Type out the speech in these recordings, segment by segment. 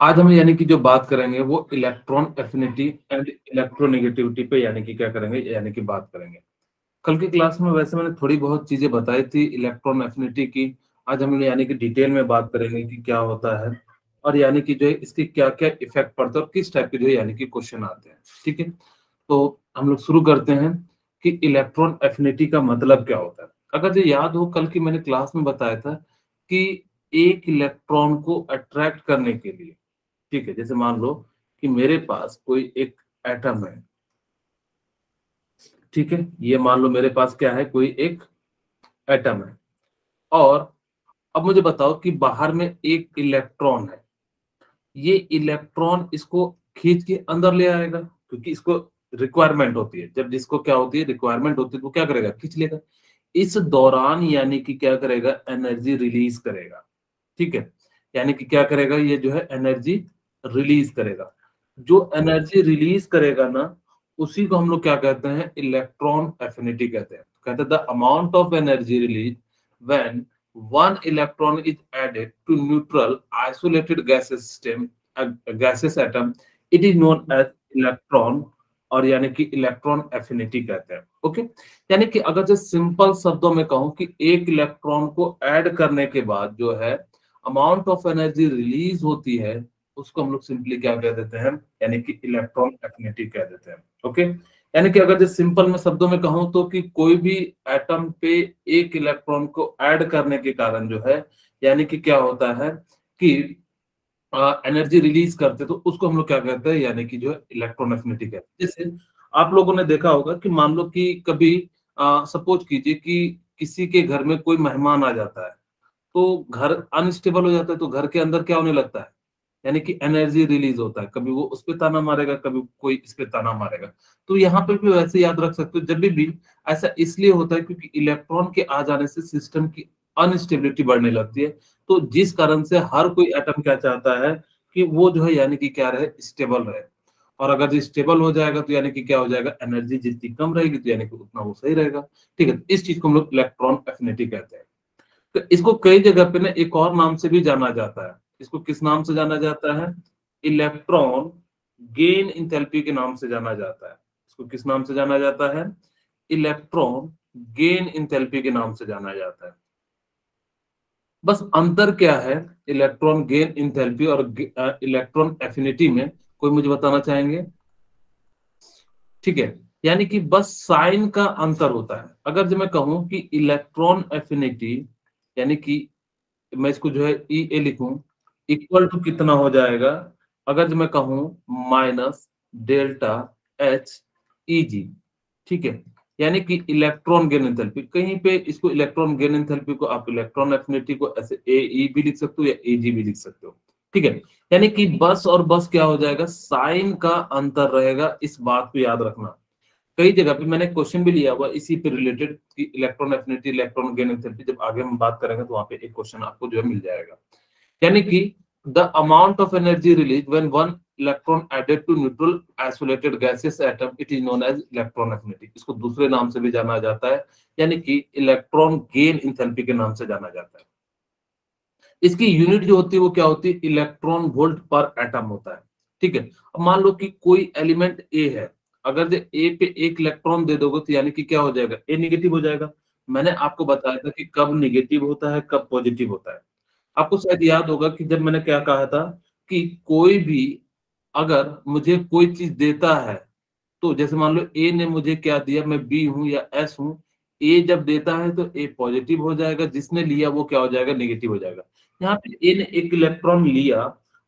आज हम यानी कि जो बात करेंगे वो इलेक्ट्रॉन एफिनिटी एंड इलेक्ट्रोनेगेटिविटी पे यानी कि क्या करेंगे, यानी कि बात करेंगे। कल की क्लास में वैसे मैंने थोड़ी बहुत चीज़ें बताई थी इलेक्ट्रॉन एफिनिटी की। आज हम यानी कि डिटेल में बात करेंगे कि क्या होता है और यानी कि जो है इसके क्या क्या इफ़ेक्ट पड़ता है और किस टाइप के जो है यानी कि क्वेश्चन आते हैं, ठीक है? तो हम लोग शुरू करते हैं कि इलेक्ट्रॉन एफिनिटी का मतलब क्या होता है। अगर जो याद हो, कल की मैंने क्लास में बताया था कि एक इलेक्ट्रॉन को अट्रैक्ट करने के लिए ठीक है, जैसे मान लो कि मेरे पास कोई एक एटम है, ठीक है, ये मान लो मेरे पास क्या है, कोई एक एटम है, और अब मुझे बताओ कि बाहर में एक इलेक्ट्रॉन है, ये इलेक्ट्रॉन इसको खींच के अंदर ले आएगा, क्योंकि इसको रिक्वायरमेंट होती है, जब जिसको क्या होती है रिक्वायरमेंट होती है तो क्या करेगा, खींच लेगा, इस दौरान यानी कि क्या करेगा एनर्जी रिलीज़ करेगा, ठीक है, यानी कि क्या करेगा, ये जो है एनर्जी रिलीज़ करेगा। जो एनर्जी रिलीज़ करेगा ना उसी को हम लोग क्या कहते हैं? इलेक्ट्रॉन एफिनिटी कहते हैं। कहते हैं the amount of energy release when is added to neutral isolated gaseous system a, a gaseous atom it is known as electron और यानी कि इलेक्ट्रॉन एफिनिटी कहते हैं। ओके यानी कि अगर जो सिंपल शब्दों में कहूँ कि एक इलेक्ट्रॉन को ऐड करने के बाद जो है अमाउंट ऑफ़ एनर्जी रिलीज़ होती है उसको हम लोग सिंपली क्या कह देते हैं? यानी कि इलेक्ट्रॉन एफिनिटी कह देते हैं। ओके यानी कि अगर जो सिंपल में शब्दों में कहूँ तो कि कोई भी एटम पे एक इलेक्ट्रॉन को ऐड करने के कारण जो है, यानी कि क्या होता है कि एनर्जी रिलीज़ करते तो उसको हम लोग क्या कहते हैं? यानी कि जो है इलेक्ट्रॉन एफिनिटी कहते हैं। जैसे आप लोगों ने देखा होगा कि मान लो कि कभी सपोज़ कीजिए कि किसी के घर में कोई मेहमान आ जाता है तो घर अनस्टेबल हो जाता है तो घर के अंदर क्या होने लगता है? यानी कि एनर्जी रिलीज़ होता है कभी वो उस पर ताना मारेगा कभी कोई इस पे ताना मारेगा। तो यहाँ पर भी वैसे याद रख सकते हो जब भी, भी ऐसा इसलिए होता है क्योंकि इलेक्ट्रॉन के आ जाने से सिस्टम की अनस्टेबिलिटी बढ़ने लगती है। तो जिस कारण से हर कोई एटम क्या चाहता है कि वो जो है यानी कि क्या रहे स्टेबल रहे। और अगर जो स्टेबल हो जाएगा तो यानी कि क्या हो जाएगा एनर्जी जितनी कम रहेगी तो यानी कि उतना वो सही रहेगा। ठीक है इस चीज़ को हम लोग इलेक्ट्रॉन एफिनिटी कहते हैं। तो इसको कई जगह पे ना एक और नाम से भी जाना जाता है। इसको किस नाम से जाना जाता है? इलेक्ट्रॉन गेन इंथैल्पी के नाम से जाना जाता है। इसको किस नाम से जाना जाता है? इलेक्ट्रॉन गेन इंथैल्पी के नाम से जाना जाता है। बस अंतर क्या है? इलेक्ट्रॉन गेन इंथैल्पी और इलेक्ट्रॉन एफिनिटी में कोई मुझे बताना चाहेंगे? ठीक है, यानी कि बस साइन का अंतर होता है। अगर जो मैं कहूँ कि इलेक्ट्रॉन एफिनिटी, यानी कि मैं इसको जो है ई ए लिखूं इक्वल टू कितना हो जाएगा? अगर मैं कहूँ minus delta H E G, ठीक है? यानी कि इलेक्ट्रॉन गेन एंथैल्पी। कहीं पे इसको इलेक्ट्रॉन गेन एंथैल्पी को आप इलेक्ट्रॉन एफिनिटी को ऐसे ए ई भी लिख सकते हो या ए जी भी लिख सकते हो, ठीक है? यानी कि बस और बस क्या हो जाएगा? साइन का अंतर रहेगा, इस बात को याद रखना। कई जगह पे मैंने क्वेश्चन भी लिया हुआ, इसी पे रिलेटेड कि electron affinity, electron gain enthalpy, जब आगे हम बात करेंगे तो वहाँ पे एक क्वेश्चन आपको जो है मिल जाएगा। यानी कि the amount of energy release when one electron added to neutral isolated gases atom it is known as electron affinity इसको दूसरे नाम से भी जाना जाता है, यानी कि इलेक्ट्रॉन गेन इंथैल्पी के नाम से जाना जाता है। इसकी यूनिट जो होती है, वो क्या होती है? इलेक्ट्रॉन वोल्ट पर एटम होता है। ठीक है? अब मान लो कि कोई एलिमेंट ए है। अगर जो ए पे एक इलेक्ट्रॉन दे दोगे तो यानी कि क्या हो जाएगा? ए निगेटिव हो जाएगा। मैंने आपको बताया था कि कब निगेटिव होता है, कब पॉजिटिव होता है। आपको शायद याद होगा कि जब मैंने क्या कहा था कि कोई भी अगर मुझे कोई चीज़ देता है तो जैसे मान लो ए ने मुझे क्या दिया, मैं बी हूँ या एस हूँ ए जब देता है तो ए पॉजिटिव हो जाएगा, जिसने लिया वो क्या हो जाएगा नेगेटिव हो जाएगा। यहाँ पे ए ने एक इलेक्ट्रॉन लिया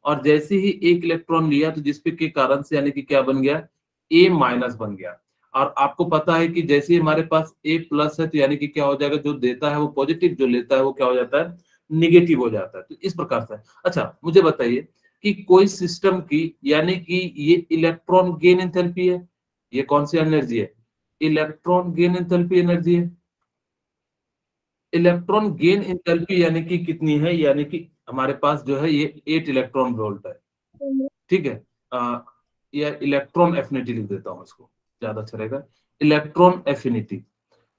और जैसे ही एक इलेक्ट्रॉन लिया तो जिसपे के कारण से यानी कि क्या बन गया? ए माइनस बन गया। और आपको पता है कि जैसे ही हमारे पास ए प्लस है तो यानी कि क्या हो जाएगा? जो देता है वो पॉजिटिव जो लेता है वो क्या हो जाता है? निगेटिव हो जाता है। तो इस प्रकार से। अच्छा मुझे बताइए कि कोई सिस्टम की यानी कि ये इलेक्ट्रॉन गेन एंथैल्पी है ये कौन सी एनर्जी है? इलेक्ट्रॉन गेन एंथैल्पी एनर्जी है। इलेक्ट्रॉन गेन एंथैल्पी यानी कि कितनी है? यानी कि हमारे पास जो है ये एट इलेक्ट्रॉन वोल्ट है। ठीक है? आ, या इलेक्ट्रॉन एफिनिटी लिख देता हूँ इसको। ज़्यादा अच्छा रहेगा। इलेक्ट्रॉन एफिनिटी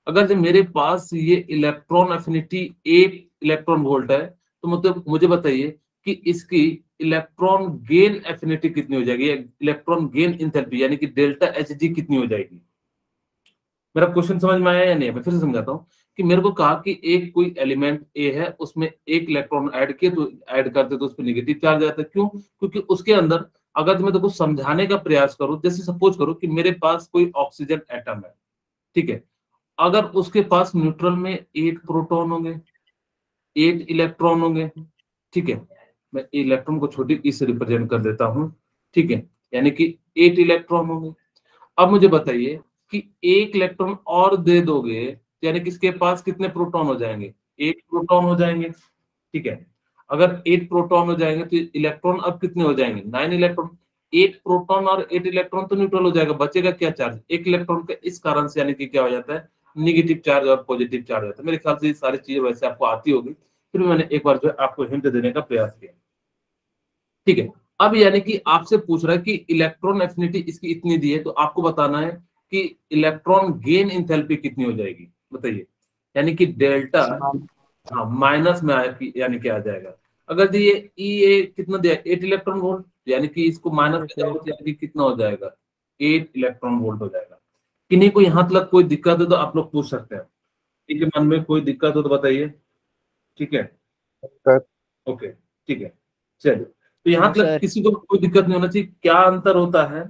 अगर जब मेरे पास ये इलेक्ट्रॉन एफिनिटी एक इलेक्ट्रॉन वोल्ट है तो मतलब मुझे बताइए कि इसकी इलेक्ट्रॉन गेन एफिनिटी कितनी हो जाएगी इलेक्ट्रॉन गेन इंथैल्पी यानी कि डेल्टा एच जी कितनी हो जाएगी? मेरा क्वेश्चन समझ में आया या नहीं? मैं फिर से समझाता हूँ कि मेरे को कहा कि एक कोई एलिमेंट ए है, उसमें एक इलेक्ट्रॉन ऐड किए तो ऐड करते तो उस पर निगेटिव चार्ज आता है। क्यों? क्योंकि उसके अंदर अगर मैं तो समझाने का प्रयास करूँ, जैसे सपोज़ करो कि मेरे पास कोई ऑक्सीजन एटम है, ठीक है? अगर उसके पास न्यूट्रल में एट प्रोटॉन होंगे एट इलेक्ट्रॉन होंगे, ठीक है? मैं इलेक्ट्रॉन को छोटी ई से रिप्रेजेंट कर देता हूँ, ठीक है? यानी कि एट इलेक्ट्रॉन होंगे। अब मुझे बताइए कि एक इलेक्ट्रॉन और दे दोगे, यानी कि इसके पास कितने प्रोटॉन हो जाएँगे? एट प्रोटॉन हो जाएँगे, ठीक है? अगर एट प्रोटॉन हो जाएँगे तो इलेक्ट्रॉन अब कितने हो जाएँगे? नाइन इलेक्ट्रॉन एट प्रोटॉन और एट इलेक्ट्रॉन तो न्यूट्रल हो जाएगा, बचेगा क्या चार्ज एक इलेक्ट्रॉन का इस कारण से यानी कि क्या हो जाता है? निगेटिव चार्ज और पॉजिटिव चार्ज होता है। मेरे ख्याल से ये सारी चीज़ें वैसे आपको आती होगी। फिर मैंने एक बार जो है आपको हिंट देने का प्रयास किया। ठीक है? अब यानी कि आपसे पूछ रहा है कि इलेक्ट्रॉन एफिनिटी इसकी इतनी दी है तो आपको बताना है कि इलेक्ट्रॉन गेन इंथैल्पी कितनी हो जाएगी। बताइए। यानी कि डेल्टा हाँ माइनस में यानी कि आ जाएगा। अगर ये ई ए कितना दिया? एट इलेक्ट्रॉन वोल्ट यानी कि इसको माइनस कितना हो जाएगा? एट इलेक्ट्रॉन वोल्ट हो जाएगा। किन्हीं को यहाँ तक कोई दिक्कत है तो आप लोग पूछ सकते हैं। ठीक है मन में कोई दिक्कत हो तो बताइए। ठीक है? ओके ठीक है। चलिए तो यहाँ तक किसी को कोई दिक्कत नहीं होना चाहिए। क्या अंतर होता है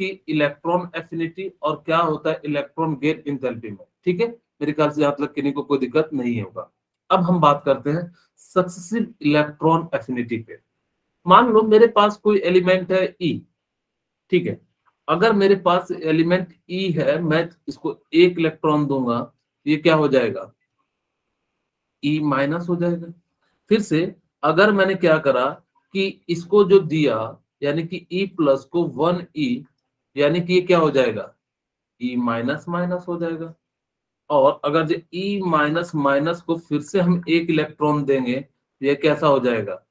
कि इलेक्ट्रॉन एफिनिटी और क्या होता है इलेक्ट्रॉन गेन इंथैल्पी में? ठीक है? मेरे ख्याल से यहाँ तक किन्हीं को कोई दिक्कत नहीं होगा। अब हम बात करते हैं सक्सेसिव इलेक्ट्रॉन एफिनिटी पे। मान लो मेरे पास कोई एलिमेंट है ई e, ठीक है? अगर मेरे पास एलिमेंट ई e है, मैं इसको एक इलेक्ट्रॉन दूँगा, ये क्या हो जाएगा? ई e माइनस हो जाएगा। फिर से, अगर मैंने क्या करा कि इसको जो दिया, यानी कि ई e प्लस को वन ई यानी कि ये क्या हो जाएगा? ई माइनस माइनस हो जाएगा। और अगर जो ई माइनस माइनस को फिर से हम एक इलेक्ट्रॉन देंगे तो ये कैसा हो जाएगा?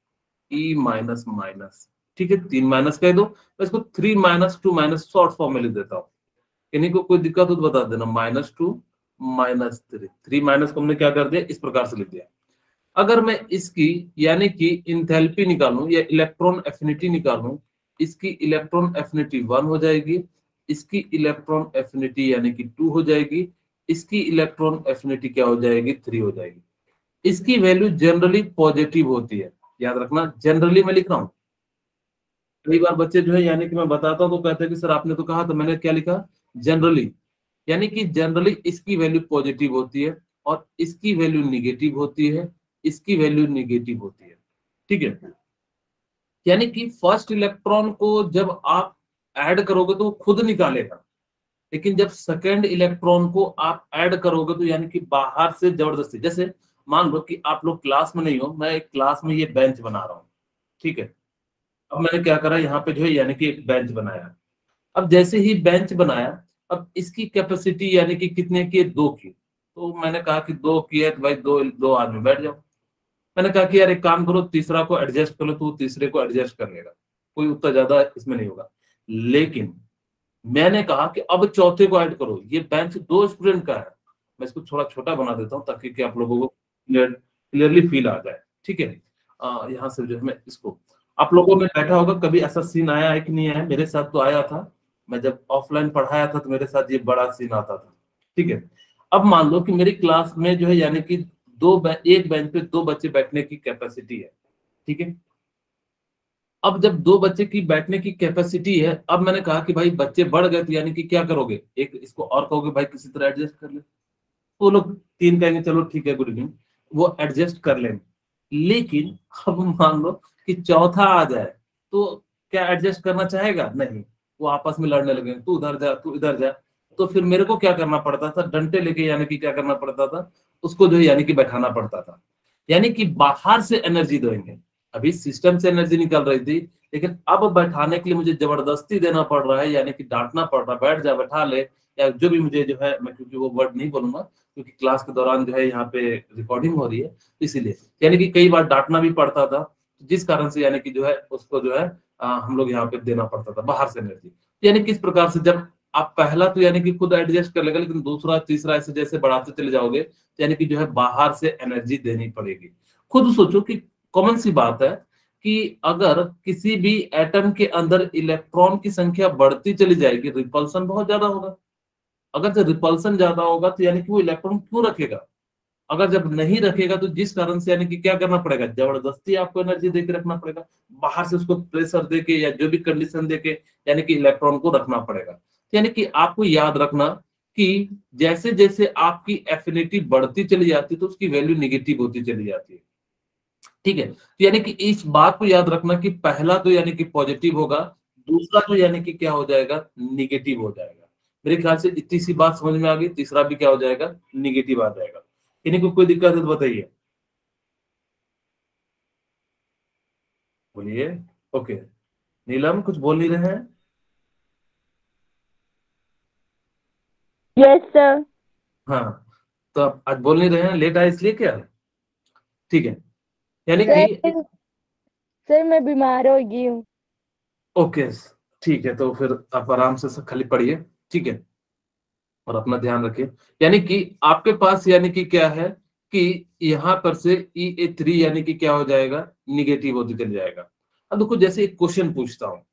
ई माइनस माइनस ठीक है, तीन माइनस कह दो। मैं इसको three minus two minus short form में लिख देता हूँ। इन्हीं को कोई दिक्कत हो तो बता देना। Minus two minus three three minus को हमने क्या कर दिया? इस प्रकार से लिख दिया। अगर मैं इसकी, यानी कि इंथेल्पी निकालू या इलेक्ट्रॉन एफिनिटी निकालू, इसकी इलेक्ट्रॉन एफिनिटी वन हो जाएगी, इसकी इलेक्ट्रॉन एफिनिटी यानी कि टू हो जाएगी, इसकी इलेक्ट्रॉन एफिनिटी क्या हो जाएगी? थ्री हो जाएगी। इसकी वैल्यू जनरली पॉजिटिव होती है। याद रखना जनरली मैं लिख रहा हूँ। कई बार बच्चे जो है, यानी कि मैं बताता हूँ तो कहते हैं कि, सर, आपने तो कहा तो मैंने क्या लिखा? जनरली यानी कि जनरली इसकी वैल्यू पॉजिटिव होती है और इसकी वैल्यू निगेटिव होती है, इसकी वैल्यू निगेटिव होती है। ठीक है? यानी कि फ़र्स्ट इलेक्ट्रॉन को जब आप ऐड करोगे तो खुद निकालेगा। लेकिन जब सेकेंड इलेक्ट्रॉन को आप ऐड करोगे तो यानी कि बाहर से ज़बरदस्ती, जैसे मान लो कि आप लोग क्लास में नहीं हो, मैं एक क्लास में ये बेंच बना रहा हूँ। ठीक है? अब मैंने क्या करा, यहाँ पे जो है, यानी कि एक बेंच बनाया। अब जैसे ही बेंच बनाया, अब इसकी कैपेसिटी यानी कि कितने की दो की। तो मैंने कहा कि दो की है तो भाई दो दो आदमी बैठ जाओ। मैंने कहा कि यार, एक काम करो, तीसरा को एडजस्ट कर लो तो तीसरे को एडजस्ट कर लेगा। कोई उतना ज़्यादा इसमें नहीं होगा। लेकिन मैंने कहा कि अब चौथे को ऐड करो। ये बेंच दो स्टूडेंट का है। मैं इसको थोड़ा छोटा बना देता हूँ, ताकि आप लोगों को क्लियरली फील आ जाए। ठीक है? यहाँ से जो है मैं इसको आप लोगों में बैठा होगा, कभी ऐसा सीन आया है कि नहीं आया? मेरे साथ तो आया था। मैं जब ऑफलाइन पढ़ाया था तो मेरे साथ ये बड़ा सीन आता था। ठीक है? अब मान लो कि मेरी क्लास में जो है, यानी कि दो एक बेंच पे दो बच्चे बैठने की कैपेसिटी है। ठीक है? अब जब दो बच्चे की बैठने की कैपेसिटी है, अब मैंने कहा कि भाई, बच्चे बढ़ गए तो यानी कि क्या करोगे? एक इसको और कहोगे, भाई, किसी तरह एडजस्ट कर ले। तो लोग तीन कहेंगे, चलो, ठीक है गुड इवनिंग वो एडजस्ट कर लेंगे। लेकिन अब मान लो कि चौथा आ जाए तो क्या एडजस्ट करना चाहेगा? नहीं। वो आपस में लड़ने लगे, तू उधर जा, तू इधर जा। तो फिर मेरे को क्या करना पड़ता था? डंटे लेके यानी कि क्या करना पड़ता था? उसको जो है यानी कि बैठाना पड़ता था। यानी कि बाहर से एनर्जी देंगे। अभी सिस्टम से एनर्जी निकल रही थी, लेकिन अब बैठाने के लिए मुझे ज़बरदस्ती देना पड़ रहा है, यानी कि डांटना पड़ रहा है, बैठ जा, बैठा ले। या जो भी मुझे जो है मैं क्योंकि वो वर्ड नहीं बोलूँगा क्योंकि क्लास के दौरान जो है यहाँ पे रिकॉर्डिंग हो रही है इसीलिए। यानी कि कई बार डांटना भी पड़ता था जिस कारण से यानी कि जो है उसको जो है आ, हम लोग यहाँ पे देना पड़ता था बाहर से एनर्जी यानी किस प्रकार से जब आप पहला तो यानी कि खुद एडजस्ट कर लेगा लेकिन दूसरा तीसरा ऐसे जैसे बढ़ाते चले जाओगे तो यानी कि जो है बाहर से एनर्जी देनी पड़ेगी। खुद सोचो कि कॉमन सी बात है कि अगर किसी भी एटम के अंदर इलेक्ट्रॉन की संख्या बढ़ती चली जाएगी रिपल्सन बहुत ज़्यादा होगा। अगर जब रिपल्सन ज़्यादा होगा तो यानी कि वो इलेक्ट्रॉन क्यों रखेगा? अगर जब नहीं रखेगा तो जिस कारण से यानी कि क्या करना पड़ेगा? ज़बरदस्ती आपको एनर्जी देके रखना पड़ेगा। बाहर से उसको प्रेशर देके या जो भी कंडीशन देके यानी कि इलेक्ट्रॉन को रखना पड़ेगा। यानी कि आपको याद रखना कि जैसे जैसे आपकी एफिनिटी बढ़ती चली जाती है तो उसकी वैल्यू निगेटिव होती चली जाती है। ठीक है? तो यानी कि इस बात को याद रखना कि पहला तो यानी कि पॉजिटिव होगा, दूसरा तो यानी कि क्या हो जाएगा? निगेटिव हो जाएगा। मेरे ख्याल से इतनी सी बात समझ में आ गई तीसरा भी क्या हो जाएगा? निगेटिव आ जाएगा। इन्हीं को कोई दिक्कत है तो बताइए। बोलिए। ओके नीलम कुछ बोल नहीं रहे हैं? यस सर हाँ। तो आप आज बोल नहीं रहे हैं? लेट आए इसलिए क्या? ठीक है। यानी कि सर सर मैं बीमार हो गई हूँ। ओके ठीक है। तो फिर आप आराम से खाली पढ़िए। ठीक है? और अपना ध्यान रखिए। यानी कि आपके पास यानी कि क्या है कि यहाँ पर से ई ए थ्री यानी कि क्या हो जाएगा? निगेटिव होते चल जाएगा। अब देखो, जैसे एक क्वेश्चन पूछता हूँ।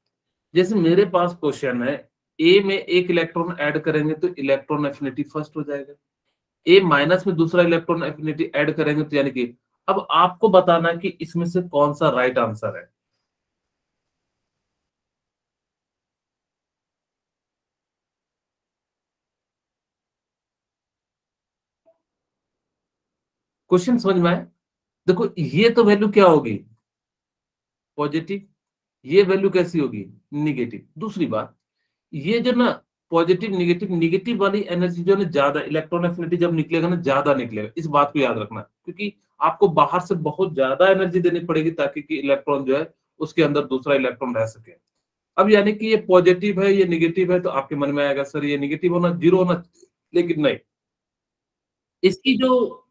जैसे मेरे पास क्वेश्चन है ए में एक इलेक्ट्रॉन ऐड करेंगे तो इलेक्ट्रॉन एफिनिटी फ़र्स्ट हो जाएगा। ए माइनस में दूसरा इलेक्ट्रॉन एफिनिटी ऐड करेंगे तो यानी कि, अब आपको बताना कि इसमें से कौन सा राइट आंसर है। क्वेश्चन समझ में आए? देखो, ये तो वैल्यू क्या होगी? पॉजिटिव ये वैल्यू कैसी होगी? निगेटिव दूसरी बात, ये जो ना पॉजिटिव निगेटिव निगेटिव वाली एनर्जी जो है ज़्यादा इलेक्ट्रॉन एफिनिटी जब निकलेगा ना, ज़्यादा निकलेगा। इस बात को याद रखना, क्योंकि आपको बाहर से बहुत ज़्यादा एनर्जी देनी पड़ेगी ताकि कि इलेक्ट्रॉन जो है, उसके अंदर दूसरा इलेक्ट्रॉन रह सके। अब यानी कि ये पॉजिटिव है, ये निगेटिव है तो आपके मन में आएगा, सर, ये निगेटिव होना ज़ीरो होना, लेकिन नहीं। इसकी जो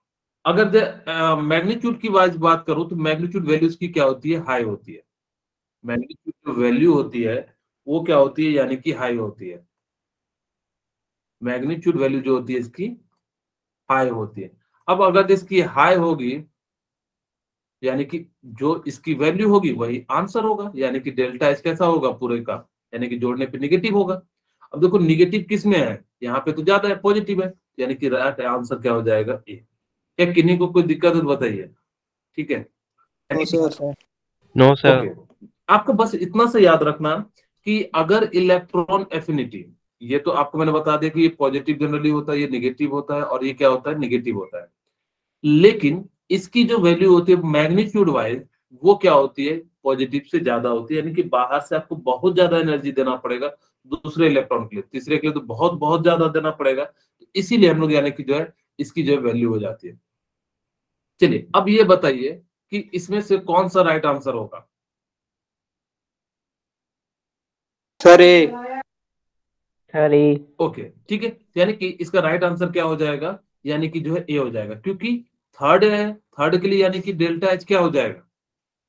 अगर मैग्नीट्यूड की वाइज बात करूँ तो मैग्नीट्यूड वैल्यूज़ की क्या होती है? हाई होती है। मैग्नीट्यूड जो वैल्यू होती है, वो क्या होती है? यानी कि हाई होती है। मैग्नीट्यूड वैल्यू जो होती है, इसकी हाई होती है। अब अगर इसकी हाई होगी, यानी कि जो इसकी वैल्यू होगी, वही आंसर होगा। यानी कि डेल्टा एच कैसा होगा पूरे का? यानी कि जोड़ने पे निगेटिव होगा। अब देखो निगेटिव किसमें है? यहाँ पे तो ज़्यादा है पॉजिटिव है। यानी कि राइट आंसर क्या हो जाएगा? ए क्या किन्हीं को कोई दिक्कत है तो बताइए। ठीक है? नो सर आपको बस इतना सा याद रखना कि अगर इलेक्ट्रॉन एफिनिटी ये तो आपको मैंने बता दिया कि ये पॉजिटिव जनरली होता है ये निगेटिव होता है और ये क्या होता है? निगेटिव होता है। लेकिन इसकी जो वैल्यू होती है मैग्नीट्यूड वाइज वो क्या होती है? पॉजिटिव से ज़्यादा होती है यानी कि बाहर से आपको बहुत ज़्यादा एनर्जी देना पड़ेगा दूसरे इलेक्ट्रॉन के लिए। तीसरे के लिए तो बहुत बहुत ज़्यादा देना पड़ेगा। इसीलिए हम लोग यानी कि जो है इसकी जो है वैल्यू हो जाती है। चलिए अब ये बताइए कि इसमें से कौन सा राइट आंसर होगा? सर सॉरी ओके ठीक है यानी कि इसका राइट आंसर क्या हो जाएगा? यानी कि जो है ए हो जाएगा क्योंकि थर्ड है थर्ड के लिए यानी कि डेल्टा एच क्या हो जाएगा?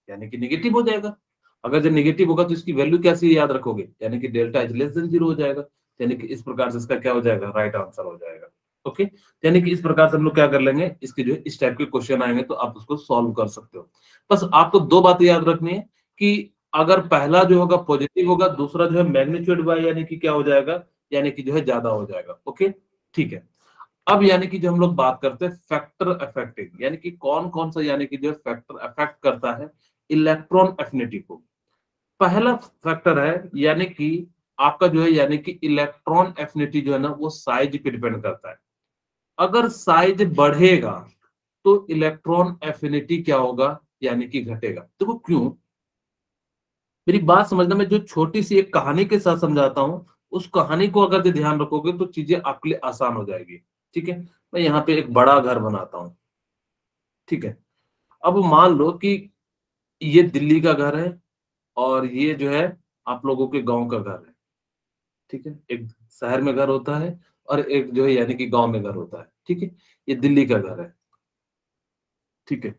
यानी कि निगेटिव हो जाएगा। अगर जब निगेटिव होगा तो इसकी वैल्यू कैसे याद रखोगे? यानी कि delta H less than zero हो जाएगा यानी कि इस प्रकार से इसका क्या हो जाएगा? राइट आंसर हो जाएगा। ओके? यानी कि इस प्रकार से हम लोग क्या कर लेंगे? इसके जो इस टाइप के क्वेश्चन आएँगे तो आप उसको सॉल्व कर सकते हो। बस आपको दो बातें याद रखनी है कि अगर पहला जो होगा पॉजिटिव होगा, दूसरा जो है मैग्नीट्यूड बाय यानी कि क्या हो जाएगा? यानी कि जो है ज़्यादा हो जाएगा। ओके? ठीक है। अब यानी कि जो हम लोग बात करते हैं फैक्टर अफेक्टिंग यानी कि कौन कौन सा यानी कि जो फैक्टर अफेक्ट करता है इलेक्ट्रॉन एफिनिटी को। पहला फैक्टर है यानी कि आपका जो है यानी कि इलेक्ट्रॉन एफिनिटी जो है ना, वो साइज़ पे डिपेंड करता है। अगर साइज़ बढ़ेगा तो इलेक्ट्रॉन एफिनिटी क्या होगा? यानी कि घटेगा। देखो तो क्यों? मेरी बात समझना मैं जो छोटी सी एक कहानी के साथ समझाता हूँ, उस कहानी को अगर ध्यान रखोगे तो चीज़ें आपके लिए आसान हो जाएगी। ठीक है? मैं यहाँ पे एक बड़ा घर बनाता हूँ। ठीक है? अब मान लो कि ये दिल्ली का घर है, और ये जो है आप लोगों के गाँव का घर है। ठीक है? एक शहर में घर होता है और एक जो है, यानी कि गाँव में घर होता है, ठीक है? ये दिल्ली का घर है, ठीक है?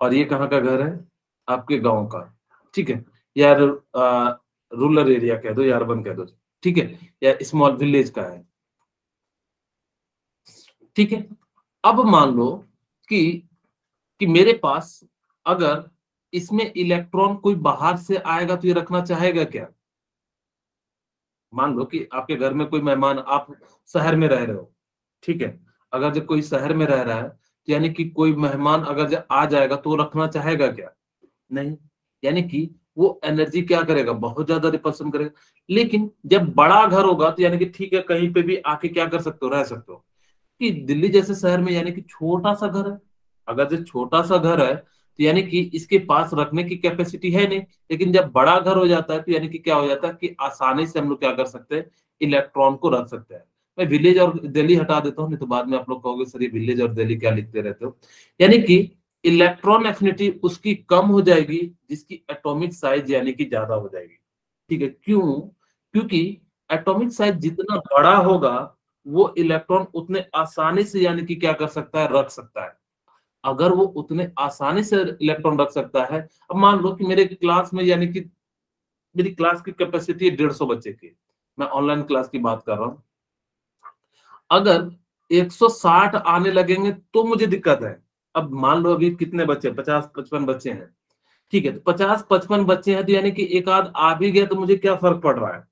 और ये कहाँ का घर है? आपके गाँव का, ठीक है? यार रूरल एरिया कह दो या अर्बन कह दो, ठीक है? या स्मॉल विलेज का है, ठीक है? अब मान लो कि कि मेरे पास अगर इसमें इलेक्ट्रॉन कोई बाहर से आएगा तो ये रखना चाहेगा क्या? मान लो कि आपके घर में कोई मेहमान, आप शहर में रह रहे हो, ठीक है? अगर जब कोई शहर में रह रहा है तो यानी कि कोई मेहमान अगर जब आ जाएगा तो रखना चाहेगा क्या? नहीं। यानी कि वो एनर्जी क्या करेगा? बहुत ज़्यादा रिपल्सन करेगा। लेकिन जब बड़ा घर होगा तो यानी कि ठीक है, कहीं पे भी आके क्या कर सकते हो? रह सकते हो। कि दिल्ली जैसे शहर में यानी कि छोटा सा घर है। अगर जो छोटा सा घर है तो यानी कि इसके पास रखने की कैपेसिटी है नहीं। लेकिन जब बड़ा घर हो जाता है तो यानी कि क्या हो जाता है कि आसानी से हम लोग क्या कर सकते हैं इलेक्ट्रॉन को रख सकते हैं। मैं विलेज और दिल्ली हटा देता हूँ, नहीं तो बाद में आप लोग कहोगे, सर, ये विलेज और दिल्ली क्या लिखते रहते हो? यानी कि इलेक्ट्रॉन एफिनिटी उसकी कम हो जाएगी, जिसकी एटॉमिक साइज़ यानी कि ज़्यादा हो जाएगी। ठीक है, क्यों? क्योंकि एटॉमिक साइज़ जितना बड़ा होगा, वो इलेक्ट्रॉन उतने आसानी से यानी कि क्या कर सकता है, रख सकता है। अगर वो उतने आसानी से इलेक्ट्रॉन रख सकता है, अब मान लो कि मेरे क्लास में यानी कि मेरी क्लास की कैपेसिटी है डेढ़ सौ बच्चे की। मैं ऑनलाइन क्लास की बात कर रहा हूँ। अगर 160 आने लगेंगे तो मुझे दिक्कत है। अब मान लो अभी कितने बच्चे, पचास, पचपन बच्चे हैं। ठीक है तो पचास, पचपन बच्चे हैं तो यानी कि एक आध आ भी गया तो मुझे क्या फ़र्क पड़ रहा है?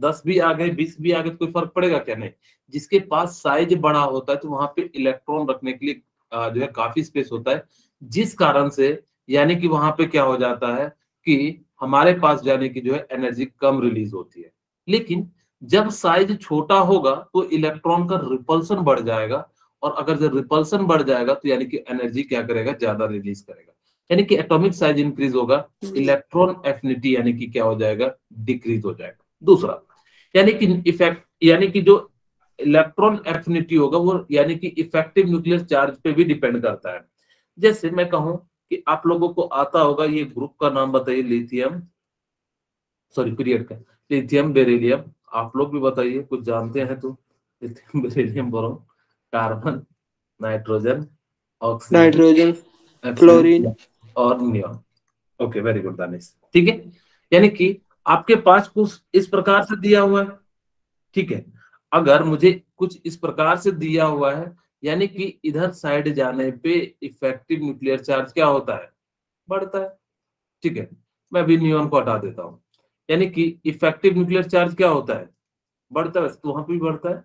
दस भी आ गए, बीस भी आ गए तो कोई फ़र्क पड़ेगा क्या? नहीं। जिसके पास साइज़ बड़ा होता है तो वहाँ पे इलेक्ट्रॉन रखने के लिए जो है काफ़ी स्पेस होता है। जिस कारण से यानी कि वहाँ पे क्या हो जाता है कि हमारे पास जाने की जो है एनर्जी कम रिलीज़ होती है। लेकिन जब साइज़ छोटा होगा तो इलेक्ट्रॉन का रिपल्सन बढ़ जाएगा और अगर जब रिपल्सन बढ़ जाएगा तो यानी कि एनर्जी क्या करेगा? ज़्यादा रिलीज़ करेगा। यानी कि एटॉमिक साइज़ इंक्रीज होगा इलेक्ट्रॉन एफिनिटी यानी कि क्या हो जाएगा? डिक्रीज हो जाएगा। दूसरा यानी कि इफ़ेक्ट यानी कि जो इलेक्ट्रॉन एफिनिटी होगा वो यानी कि इफ़ेक्टिव न्यूक्लियर चार्ज पे भी डिपेंड करता है। जैसे मैं कहूँ कि आप लोगों को आता होगा ये ग्रुप का नाम बताइए लिथियम सॉरी पीरियड का। लिथियम बेरिलियम आप लोग भी बताइए कुछ जानते हैं तो। Lithium beryllium boron carbon nitrogen oxygen nitrogen chlorine और neon okay very good Danish ठीक है? यानी कि आपके पास कुछ इस प्रकार से दिया हुआ है। ठीक है? अगर मुझे कुछ इस प्रकार से दिया हुआ है, यानी कि इधर साइड जाने पे इफ़ेक्टिव न्यूक्लियर चार्ज क्या होता है? बढ़ता है। ठीक है, मैं अभी नियॉन को हटा देता हूँ। यानी कि इफ़ेक्टिव न्यूक्लियर चार्ज क्या होता है? बढ़ता है तो वहाँ पे भी बढ़ता है,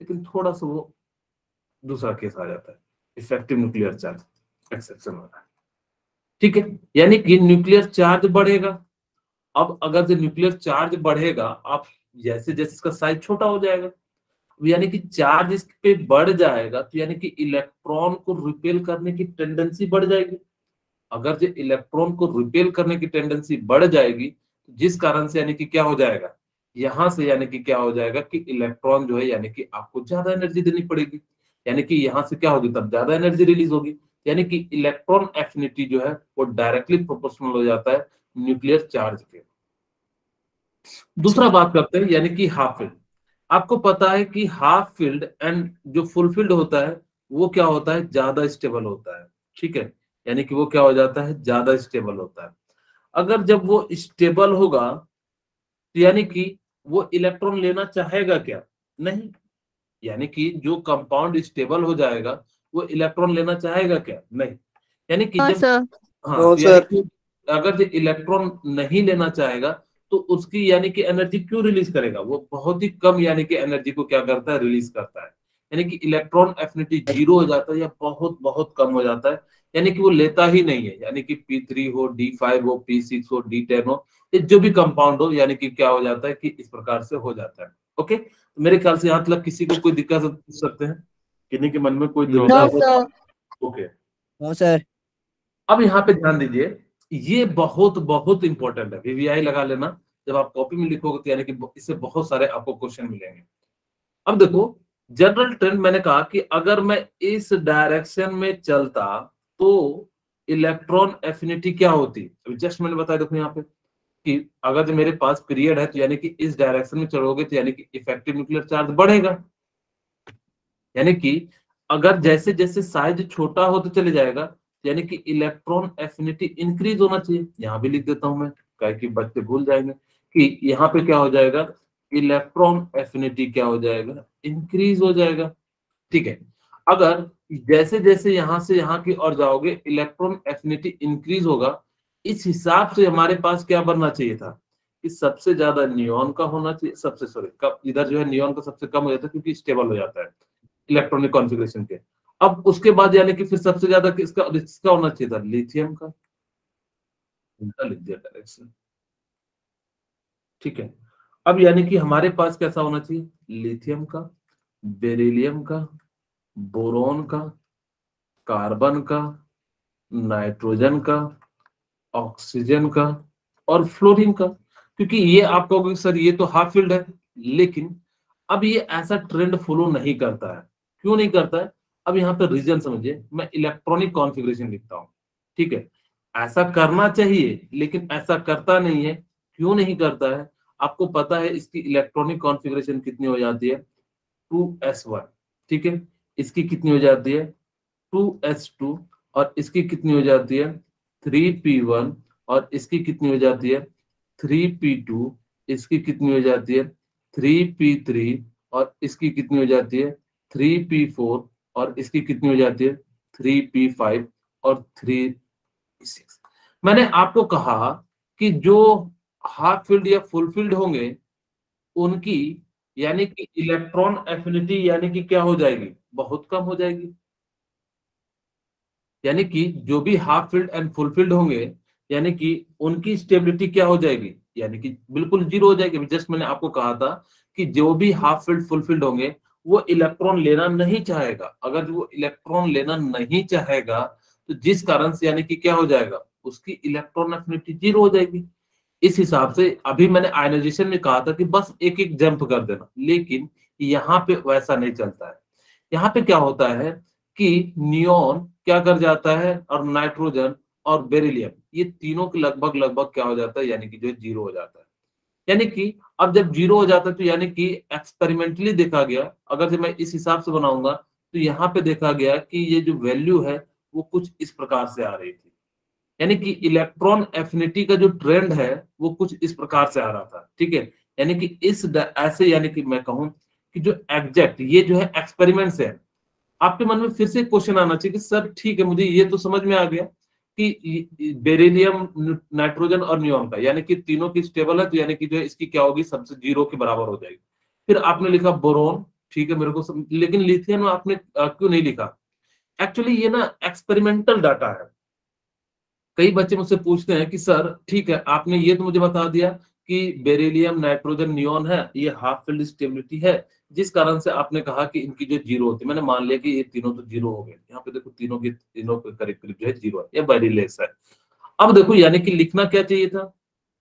लेकिन थोड़ा सा वो दूसरा केस आ जाता है। इफ़ेक्टिव न्यूक्लियर चार्ज एक्सेप्शन होता है ठीक है, यानी कि न्यूक्लियर चार्ज बढ़ेगा। अब अगर जो न्यूक्लियर चार्ज बढ़ेगा, आप जैसे जैसे इसका साइज़ छोटा हो जाएगा यानी कि चार्ज इस पे बढ़ जाएगा तो यानी कि इलेक्ट्रॉन को रिपेल करने की टेंडेंसी बढ़ जाएगी। अगर जो इलेक्ट्रॉन को रिपेल करने की टेंडेंसी बढ़ जाएगी तो जिस कारण से यानी कि क्या हो जाएगा? यहाँ से यानी कि क्या हो जाएगा कि इलेक्ट्रॉन जो है यानी कि आपको ज़्यादा एनर्जी देनी पड़ेगी। यानी कि यहाँ से क्या होगी? तब ज़्यादा एनर्जी रिलीज़ होगी। यानी कि इलेक्ट्रॉन एफिनिटी जो है वो डायरेक्टली प्रोपोर्शनल हो जाता है न्यूक्लियर चार्ज के। दूसरा बात करते हैं यानी कि हाफ़ फ़ील्ड आपको पता है कि हाफ़ फ़ील्ड एंड जो फुल फ़ील्ड होता है वो क्या होता है? ज़्यादा स्टेबल होता है। ठीक है? यानी कि वो क्या हो जाता है? ज़्यादा स्टेबल होता है। अगर जब वो स्टेबल होगा तो यानी कि वो इलेक्ट्रॉन लेना चाहेगा क्या? नहीं। यानी कि जो कंपाउंड स्टेबल हो जाएगा वो इलेक्ट्रॉन लेना चाहेगा क्या? नहीं। यानी कि हाँ जब सर हाँ हाँ, तो यानी सर। कि अगर जो इलेक्ट्रॉन नहीं लेना चाहेगा तो उसकी यानी कि एनर्जी क्यों रिलीज़ करेगा? वो बहुत ही कम यानी कि एनर्जी को क्या करता है? रिलीज़ करता है। यानी कि इलेक्ट्रॉन एफिनिटी ज़ीरो हो जाता है या बहुत बहुत कम हो जाता है। यानी कि वो लेता ही नहीं है। यानी कि पी थ्री हो डी फाइव हो पी सिक्स हो डी टेन हो ये जो भी कंपाउंड हो यानी कि क्या हो जाता है कि इस प्रकार से हो जाता है। ओके तो मेरे ख्याल से यहाँ तक किसी को कोई दिक्कत पूछ सकते हैं? किन्हीं के मन में कोई. दुविधा हो? ओके हाँ सर अब यहाँ पे ध्यान दीजिए। ये बहुत बहुत इंपॉर्टेंट है। वीवीआई लगा लेना। जब आप कॉपी में लिखोगे तो यानी कि इससे बहुत सारे आपको क्वेश्चन मिलेंगे। अब देखो जनरल ट्रेंड मैंने कहा कि अगर मैं इस डायरेक्शन में चलता तो इलेक्ट्रॉन एफिनिटी क्या होती? अभी जस्ट मैंने बताया देखो यहाँ पे कि अगर जो मेरे पास पीरियड है तो यानी कि इस डायरेक्शन में चलोगे तो यानी कि इफ़ेक्टिव न्यूक्लियर चार्ज बढ़ेगा। यानी कि अगर जैसे जैसे साइज़ छोटा हो तो चले जाएगा। यानी कि इलेक्ट्रॉन एफिनिटी इंक्रीज होना चाहिए। यहाँ भी लिख देता हूँ मैं क्या कि बच्चे भूल जाएँगे कि यहाँ पे क्या हो जाएगा? इलेक्ट्रॉन एफिनिटी क्या हो जाएगा? इंक्रीज हो जाएगा। ठीक है? अगर जैसे जैसे यहाँ से यहाँ की ओर जाओगे इलेक्ट्रॉन एफिनिटी इंक्रीज होगा, इस हिसाब से हमारे पास क्या बनना चाहिए था? कि सबसे ज़्यादा नियॉन का होना चाहिए, सबसे सॉरी इधर जो है नियॉन का सबसे कम हो जाता है क्योंकि स्टेबल हो जाता है इलेक्ट्रॉनिक कॉन्फ़िगरेशन के। अब उसके बाद यानी कि फिर सबसे ज़्यादा किसका किसका होना चाहिए था? लिथियम का। उनका लिख दिया डायरेक्शन ठीक है। अब यानी कि हमारे पास कैसा होना चाहिए? लिथियम का बेरिलियम का बोरोन का कार्बन का नाइट्रोजन का ऑक्सीजन का और फ्लोरीन का। क्योंकि ये आप कहोगे सर ये तो हाफ़ फ़ील्ड है, लेकिन अब ये ऐसा ट्रेंड फॉलो नहीं करता है। क्यों नहीं करता है? अब यहाँ पे रीजन समझिए, मैं इलेक्ट्रॉनिक कॉन्फ़िगरेशन लिखता हूँ, ठीक है? ऐसा करना चाहिए, लेकिन ऐसा करता नहीं है, क्यों नहीं करता है? आपको पता है इसकी इलेक्ट्रॉनिक कॉन्फ़िगरेशन कितनी हो जाती है? टू एस वन, ठीक है? इसकी कितनी हो जाती है? टू एस टू, और इसकी कितनी हो जाती है? थ्री पी वन, और इसकी कितनी हो जाती है? थ्री पी टू, इसकी कितनी हो जाती है? थ्री पी थ्री, और इसकी कितनी हो जाती है? थ्री पी फोर और इसकी कितनी हो जाती है? थ्री पी फाइव और थ्री सिक्स मैंने आपको कहा कि जो हाफ़ फ़ील्ड या फुल फ़ील्ड होंगे, उनकी यानी कि इलेक्ट्रॉन एफिनिटी यानी कि क्या हो जाएगी? बहुत कम हो जाएगी। यानी कि जो भी half filled and full filled होंगे, यानी कि उनकी स्टेबिलिटी क्या हो जाएगी? यानी कि बिल्कुल ज़ीरो हो जाएगी। जस्ट मैंने आपको कहा था कि जो भी हाफ़ फ़ील्ड फुल फ़ील्ड होंगे वो इलेक्ट्रॉन लेना नहीं चाहेगा। अगर वो इलेक्ट्रॉन लेना नहीं चाहेगा तो जिस कारण से, यानी कि क्या हो जाएगा? उसकी इलेक्ट्रॉन एफिनिटी ज़ीरो हो जाएगी। इस हिसाब से, अभी मैंने आयनाइजेशन में कहा था कि बस एक एक जंप कर देना। लेकिन यहाँ पे वैसा नहीं चलता है। यहाँ पे क्या होता है कि नियोन क्या कर जाता है? और नाइट्रोजन और बेरिलियम ये तीनों के लगभग लगभग क्या हो जाता है? यानी कि जो ज़ीरो हो जाता है। यानी कि अब जब ज़ीरो हो जाता है तो यानी कि एक्सपेरिमेंटली देखा गया, अगर मैं इस हिसाब से बनाऊँगा तो यहाँ पे देखा गया कि ये जो वैल्यू है, वो कुछ इस प्रकार से आ रही थी। यानी कि इलेक्ट्रॉन एफिनिटी का जो ट्रेंड है, वो कुछ इस प्रकार से आ रहा था, ठीक है? यानी कि इस ऐसे यानी कि मैं कहूँ कि जो एग्जैक्ट ये जो है एक्सपेरिमेंट है, आपके मन में फिर से क्वेश्चन आना चाहिए कि, सर, ठीक है, मुझे ये तो समझ में आ गया। कि बेरिलियम नाइट्रोजन और न्यून का यानी कि तीनों की स्टेबल है तो यानी कि जो इसकी क्या होगी सबसे ज़ीरो के बराबर हो जाएगी। फिर आपने लिखा बोरोन ठीक है मेरे को सब, लेकिन लिथियम आपने क्यों नहीं लिखा? एक्चुअली ये ना एक्सपेरिमेंटल डाटा है। कई बच्चे मुझसे पूछते हैं कि सर ठीक है आपने ये तो मुझे बता दिया कि बेरिलियम नाइट्रोजन नियोन है ये हाफ़ फ़ील्ड स्टेबिलिटी है जिस कारण से आपने कहा कि इनकी जो ज़ीरो होती है, मैंने मान लिया कि ये तीनों तो ज़ीरो हो गए। यहाँ पे देखो तीनों के तीनों के करीब करीब जो है ज़ीरो है, ये बेरिलेस है। अब देखो, यानी कि लिखना क्या चाहिए था?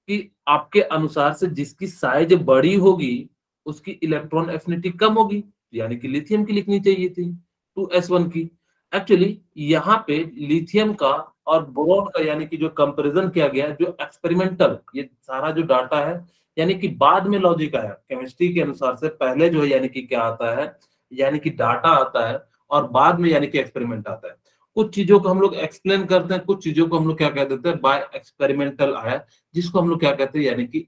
कि आपके अनुसार से जिसकी साइज़ बड़ी होगी, उसकी इलेक्ट्रॉन एफिनिटी कम होगी। यानी कि लिथियम की लिखनी चाहिए थी टू एस वन की। एक्चुअली यहाँ पे लिथियम का और बोरोन का यानी कि जो कंपैरिजन किया गया जो एक्सपेरिमेंटल ये सारा जो डाटा है, यानी कि बाद में लॉजिक आया। केमिस्ट्री के अनुसार से पहले जो है यानी कि क्या आता है, यानी कि डाटा आता है और बाद में यानी कि एक्सपेरिमेंट आता है। कुछ चीज़ों को हम लोग एक्सप्लेन करते हैं, कुछ चीज़ों को हम लोग क्या कह देते हैं बाय एक्सपेरिमेंटल आया, जिसको हम लोग क्या कहते हैं यानी कि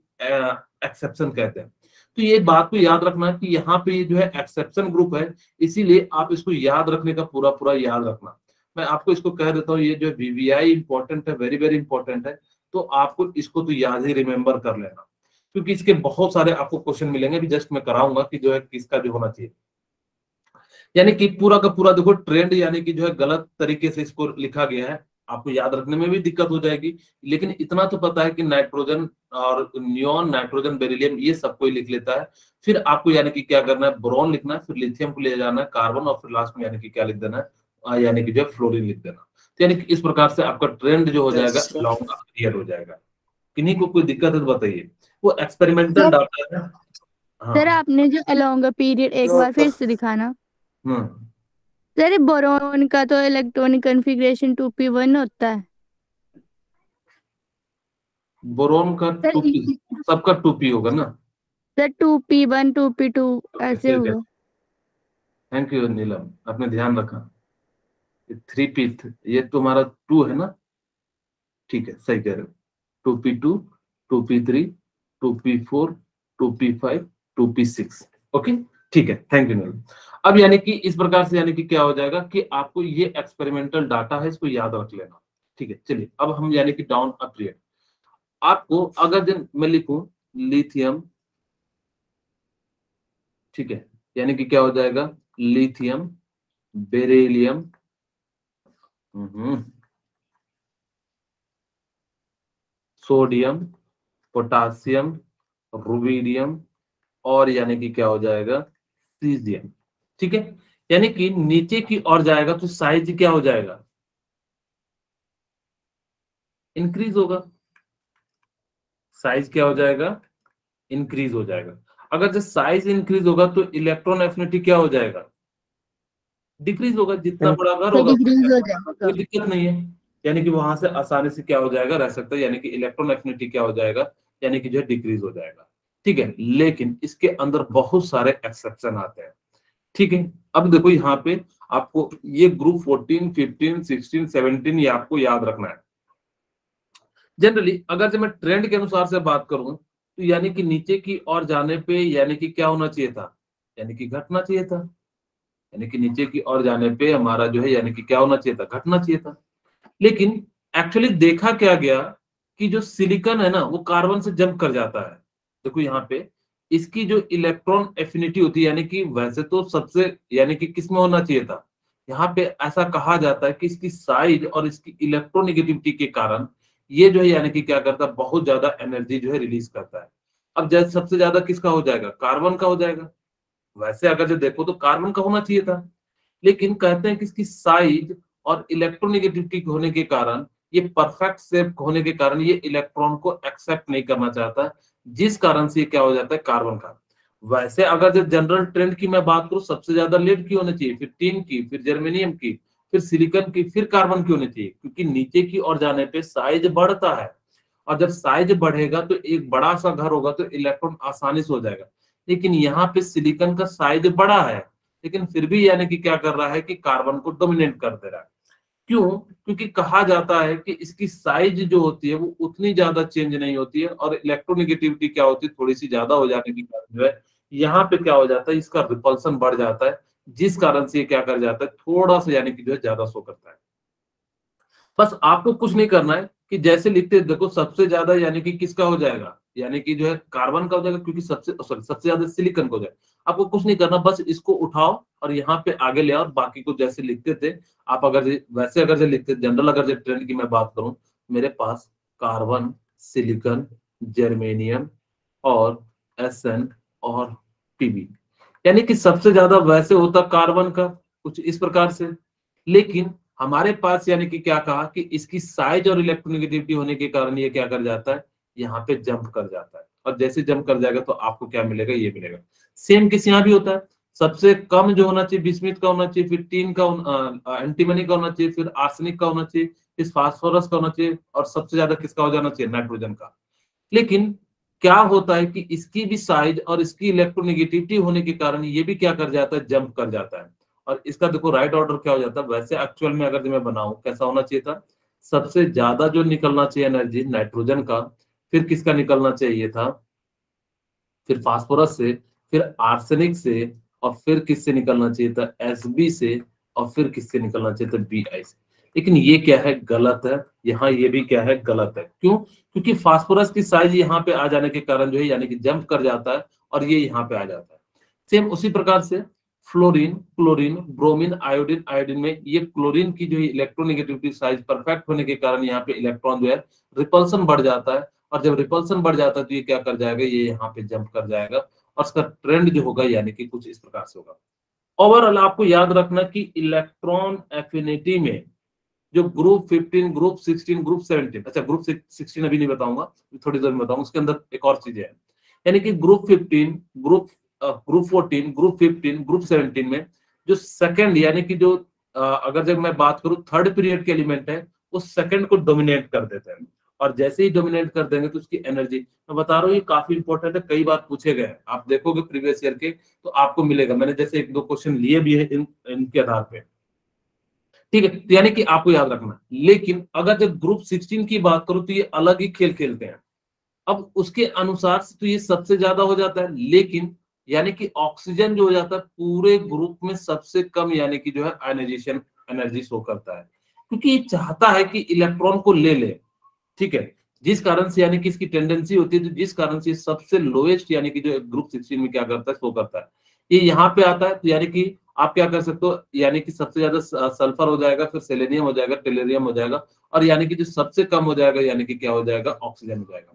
एक्सेप्शन कहते हैं। तो ये बात को याद रखना कि यहाँ पे जो है एक्सेप्शन ग्रुप है, इसीलिए आप इसको याद रखने का पूरा पूरा याद रखना। मैं आपको इसको कह देता हूँ, ये जो वीवीआई इंपॉर्टेंट है वेरी वेरी इंपॉर्टेंट है तो आपको इसको तो याद ही रिमेम्बर कर लेना। क्योंकि इसके बहुत सारे आपको क्वेश्चन मिलेंगे, अभी जस्ट मैं कराऊँगा कि जो है किसका जो होना चाहिए। यानी कि पूरा का पूरा देखो ट्रेंड यानी कि जो है गलत तरीके से इसको लिखा गया है। आपको याद रखने में भी दिक्कत हो जाएगी। लेकिन इतना तो पता है कि नाइट्रोजन और न्यून नाइट्रोजन बेरिलियम ये सब कोई लिख लेता है। फिर आपको यानी कि क्या करना है? बोरॉन लिखना है फिर लिथियम को ले जाना है कार्बन और फिर लास्ट में यानी कि क्या लिख देना है? यानी कि जो है फ्लोरिन लिख देना। तो यानी कि इस प्रकार से आपका ट्रेंड जो हो जाएगा लॉन्ग क्लियर हो जाएगा। किन्हीं को कोई दिक्कत है तो बताइए। वो एक्सपेरिमेंटल डाटा है। हाँ। सर आपने जो अलोंग पीरियड एक बार फिर से दिखाना। हम्म। सर बोरोन का तो इलेक्ट्रॉनिक कॉन्फ़िगरेशन 2p1 होता है। बोरोन का 2p सबका 2p होगा ना? सर 2p1 2p2 ऐसे होगा। थैंक यू नीलम आपने ध्यान रखा। थ्री पी ये तुम्हारा टू है ना? ठीक है सही कह रहे हो। Two P two two P three two P four two P five two P six okay? ठीक है थैंक यू नीलम अब यानी कि इस प्रकार से यानी कि क्या हो जाएगा कि आपको ये एक्सपेरिमेंटल डाटा है, इसको याद रख लेना। ठीक है, चलिए, अब हम यानी कि डाउन अप पीरियड आपको अगर जन मैं लिखूं लिथियम ठीक है, यानी कि क्या हो जाएगा? Lithium beryllium sodium potassium rubidium और यानी कि क्या हो जाएगा? सीजियम ठीक है? यानी कि नीचे की ओर जाएगा तो साइज़ क्या हो जाएगा? इंक्रीज होगा। साइज़ क्या हो जाएगा? इंक्रीज हो जाएगा। अगर जब साइज़ इंक्रीज होगा तो इलेक्ट्रॉन एफिनिटी क्या हो जाएगा? डिक्रीज होगा। जितना बड़ा घर होगा कोई दिक्कत नहीं है। यानी कि वहाँ से आसानी से क्या हो जाएगा? रह सकता है। यानी कि इलेक्ट्रॉन एफिनिटी क्या हो जाएगा? यानी कि जो है डिक्रीज हो जाएगा। ठीक है लेकिन इसके अंदर बहुत सारे एक्सेप्शन आते हैं। ठीक है अब देखो यहाँ पे आपको ये ग्रुप 14, 15, 16, 17 ये आपको याद रखना है। जनरली अगर जब मैं ट्रेंड के अनुसार से बात करूँ तो यानी कि नीचे की ओर जाने पे यानी कि क्या होना चाहिए था? यानी कि घटना चाहिए था। यानी कि नीचे की ओर जाने पे हमारा जो है यानी कि क्या होना चाहिए था? घटना चाहिए था। लेकिन एक्चुअली देखा क्या गया कि जो सिलिकन है ना वो कार्बन से जंप कर जाता है। देखो यहाँ पे, इसकी जो इलेक्ट्रॉन एफिनिटी होती है, यानी कि वैसे तो सबसे, यानी कि किसमें होना चाहिए था? यहाँ पे ऐसा कहा जाता है कि इसकी साइज़ और इसकी इलेक्ट्रोनिगेटिविटी के कारण ये जो है, यानी कि क्या करता है, बहुत ज़्यादा एनर्जी जो है रिलीज़ करता है। अब जैसे सबसे ज़्यादा किसका हो जाएगा? कार्बन का हो जाएगा। वैसे अगर जो देखो तो कार्बन का होना चाहिए था। लेकिन कहते हैं कि इसकी साइज़ और इलेक्ट्रोनिगेटिविटी होने के कारण, ये परफेक्ट शेप होने के कारण ये इलेक्ट्रॉन को एक्सेप्ट नहीं करना चाहता। जिस कारण से क्या हो जाता है? कार्बन का। वैसे अगर जब जनरल ट्रेंड की मैं बात करूँ, सबसे ज़्यादा लेड की होनी चाहिए? फिर टीन की, फिर जर्मेनियम की, फिर सिलिकन की, फिर कार्बन की होनी चाहिए? क्योंकि नीचे की ओर जाने पे साइज़ बढ़ता है। और जब साइज़ बढ़ेगा तो एक बड़ा सा घर होगा तो इलेक्ट्रॉन आसानी से हो जाएगा। लेकिन यहाँ पे सिलिकन का साइज़ बड़ा है, लेकिन फिर भी यानी कि क्या कर रहा है कि कार्बन को डोमिनेट कर दे रहा है। क्यों? क्योंकि कहा जाता है कि इसकी साइज़ जो होती है वो उतनी ज़्यादा चेंज नहीं होती है और इलेक्ट्रोनिगेटिविटी क्या होती है? थोड़ी सी ज़्यादा हो जाने के कारण जो है, यहाँ पे क्या हो जाता है, इसका रिपल्सन बढ़ जाता है, जिस कारण से ये क्या कर जाता है, थोड़ा सा यानी कि जो है ज़्यादा शो करता है। बस आपको कुछ नहीं करना है कि जैसे लिखते देखो सबसे ज़्यादा यानी कि किसका हो जाएगा? यानी कि जो है कार्बन का हो जाएगा, क्योंकि सबसे सॉरी सबसे ज़्यादा सिलिकन का हो जाएगा आपको कुछ नहीं करना, बस इसको उठाओ और यहाँ पे आगे ले आओ बाकी को जैसे लिखते थे, आप अगर वैसे अगर लिखते जनरल अगर ट्रेंड की मैं बात करूँ, मेरे पास कार्बन सिलिकन जर्मेनियम और एस और पीबी यानी कि सबसे ज़्यादा वैसे होता कार्बन का कुछ इस प्रकार से। लेकिन हमारे पास यानी कि क्या कहा कि इसकी साइज़ और इलेक्ट्रोनिगेटिविटी होने के कारण ये क्या कर जाता है यहाँ पे जंप कर जाता है। और जैसे जंप कर जाएगा तो आपको क्या मिलेगा? ये मिलेगा। सेम किस यहाँ भी होता है? सबसे कम जो होना चाहिए बिस्मित का होना चाहिए, फिर टीन का एंटीमनी का होना चाहिए, फिर आर्सेनिक का होना चाहिए, फिर फास्फोरस का होना चाहिए, और सबसे ज़्यादा किसका हो जाना चाहिए? नाइट्रोजन का। लेकिन क्या होता है कि इसकी भी साइज़ और इसकी इलेक्ट्रोनिगेटिविटी होने के कारण ये भी क्या कर जाता है? जंप कर जाता है। और इसका देखो राइट ऑर्डर क्या हो जाता है? वैसे एक्चुअल में अगर मैं बनाऊ, कैसा होना चाहिए था? सबसे ज़्यादा जो निकलना चाहिए एनर्जी नाइट्रोजन का फिर किसका निकलना चाहिए था? फिर फास्फोरस से, फिर आर्सेनिक से, और फिर किससे निकलना चाहिए था? एस बी से, और फिर किससे निकलना चाहिए था? बी आई से। लेकिन ये क्या है? गलत है। यहाँ ये भी क्या है? गलत है। क्यों? क्योंकि फास्फोरस की साइज़ यहाँ पे आ जाने के कारण जो है, यानी कि जंप कर जाता है और ये यहाँ पे आ जाता है। सेम उसी प्रकार से fluorine chlorine bromine iodine iodine में ये क्लोरीन की जो इलेक्ट्रोनिगेटिविटी साइज़ परफेक्ट होने के कारण यहाँ पे इलेक्ट्रॉन जो है रिपल्सन बढ़ जाता है और जब रिपल्सन बढ़ जाता है तो ये क्या कर जाएगा? ये यहाँ पे जंप कर जाएगा और इसका ट्रेंड जो होगा, यानी कि कुछ इस प्रकार से होगा। ओवरऑल आपको याद रखना कि इलेक्ट्रॉन एफिनिटी में जो ग्रुप 15 ग्रुप 16 ग्रुप 17 अच्छा ग्रुप 16 अभी नहीं बताऊँगा, थोड़ी देर में बताऊँगा, उसके अंदर एक और चीज़ें है। यानी कि group 15 group group 14 group 15 group 17 में जो सेकंड यानी कि जो अगर जब मैं बात करूँ थर्ड पीरियड के एलिमेंट है वो सेकंड को डोमिनेट कर देते हैं। और जैसे ही डोमिनेट कर देंगे तो उसकी एनर्जी मैं बता रहा हूँ, ये काफ़ी इंपॉर्टेंट है, कई बार पूछे गए आप देखोगे प्रीवियस ईयर के तो आपको मिलेगा। मैंने जैसे एक दो क्वेश्चन लिए भी है इन, इनके आधार पे। ठीक है तो यानी कि आपको याद रखना। लेकिन अगर जब ग्रुप 16 की बात करो तो ये अलग ही खेल खेलते हैं। अब उसके अनुसार से तो ये सबसे ज़्यादा हो जाता है, लेकिन यानी कि ऑक्सीजन जो हो जाता है, पूरे ग्रुप में सबसे कम यानी कि जो है आयनाइजेशन एनर्जी शो करता है। क्योंकि ये चाहता है कि इलेक्ट्रॉन को ले ले। ठीक है? जिस कारण से यानी कि इसकी टेंडेंसी होती है तो जिस कारण से सबसे लोएस्ट यानी कि जो ग्रुप सिक्सटीन में क्या करता है शो करता है। ये यहाँ पे आता है तो यानी कि आप क्या कर सकते हो, यानी कि सबसे ज़्यादा सल्फ़र हो जाएगा, फिर सेलेनियम हो जाएगा टेलेरियम हो जाएगा, और यानी कि जो सबसे कम हो जाएगा, यानी कि क्या हो जाएगा ऑक्सीजन हो जाएगा।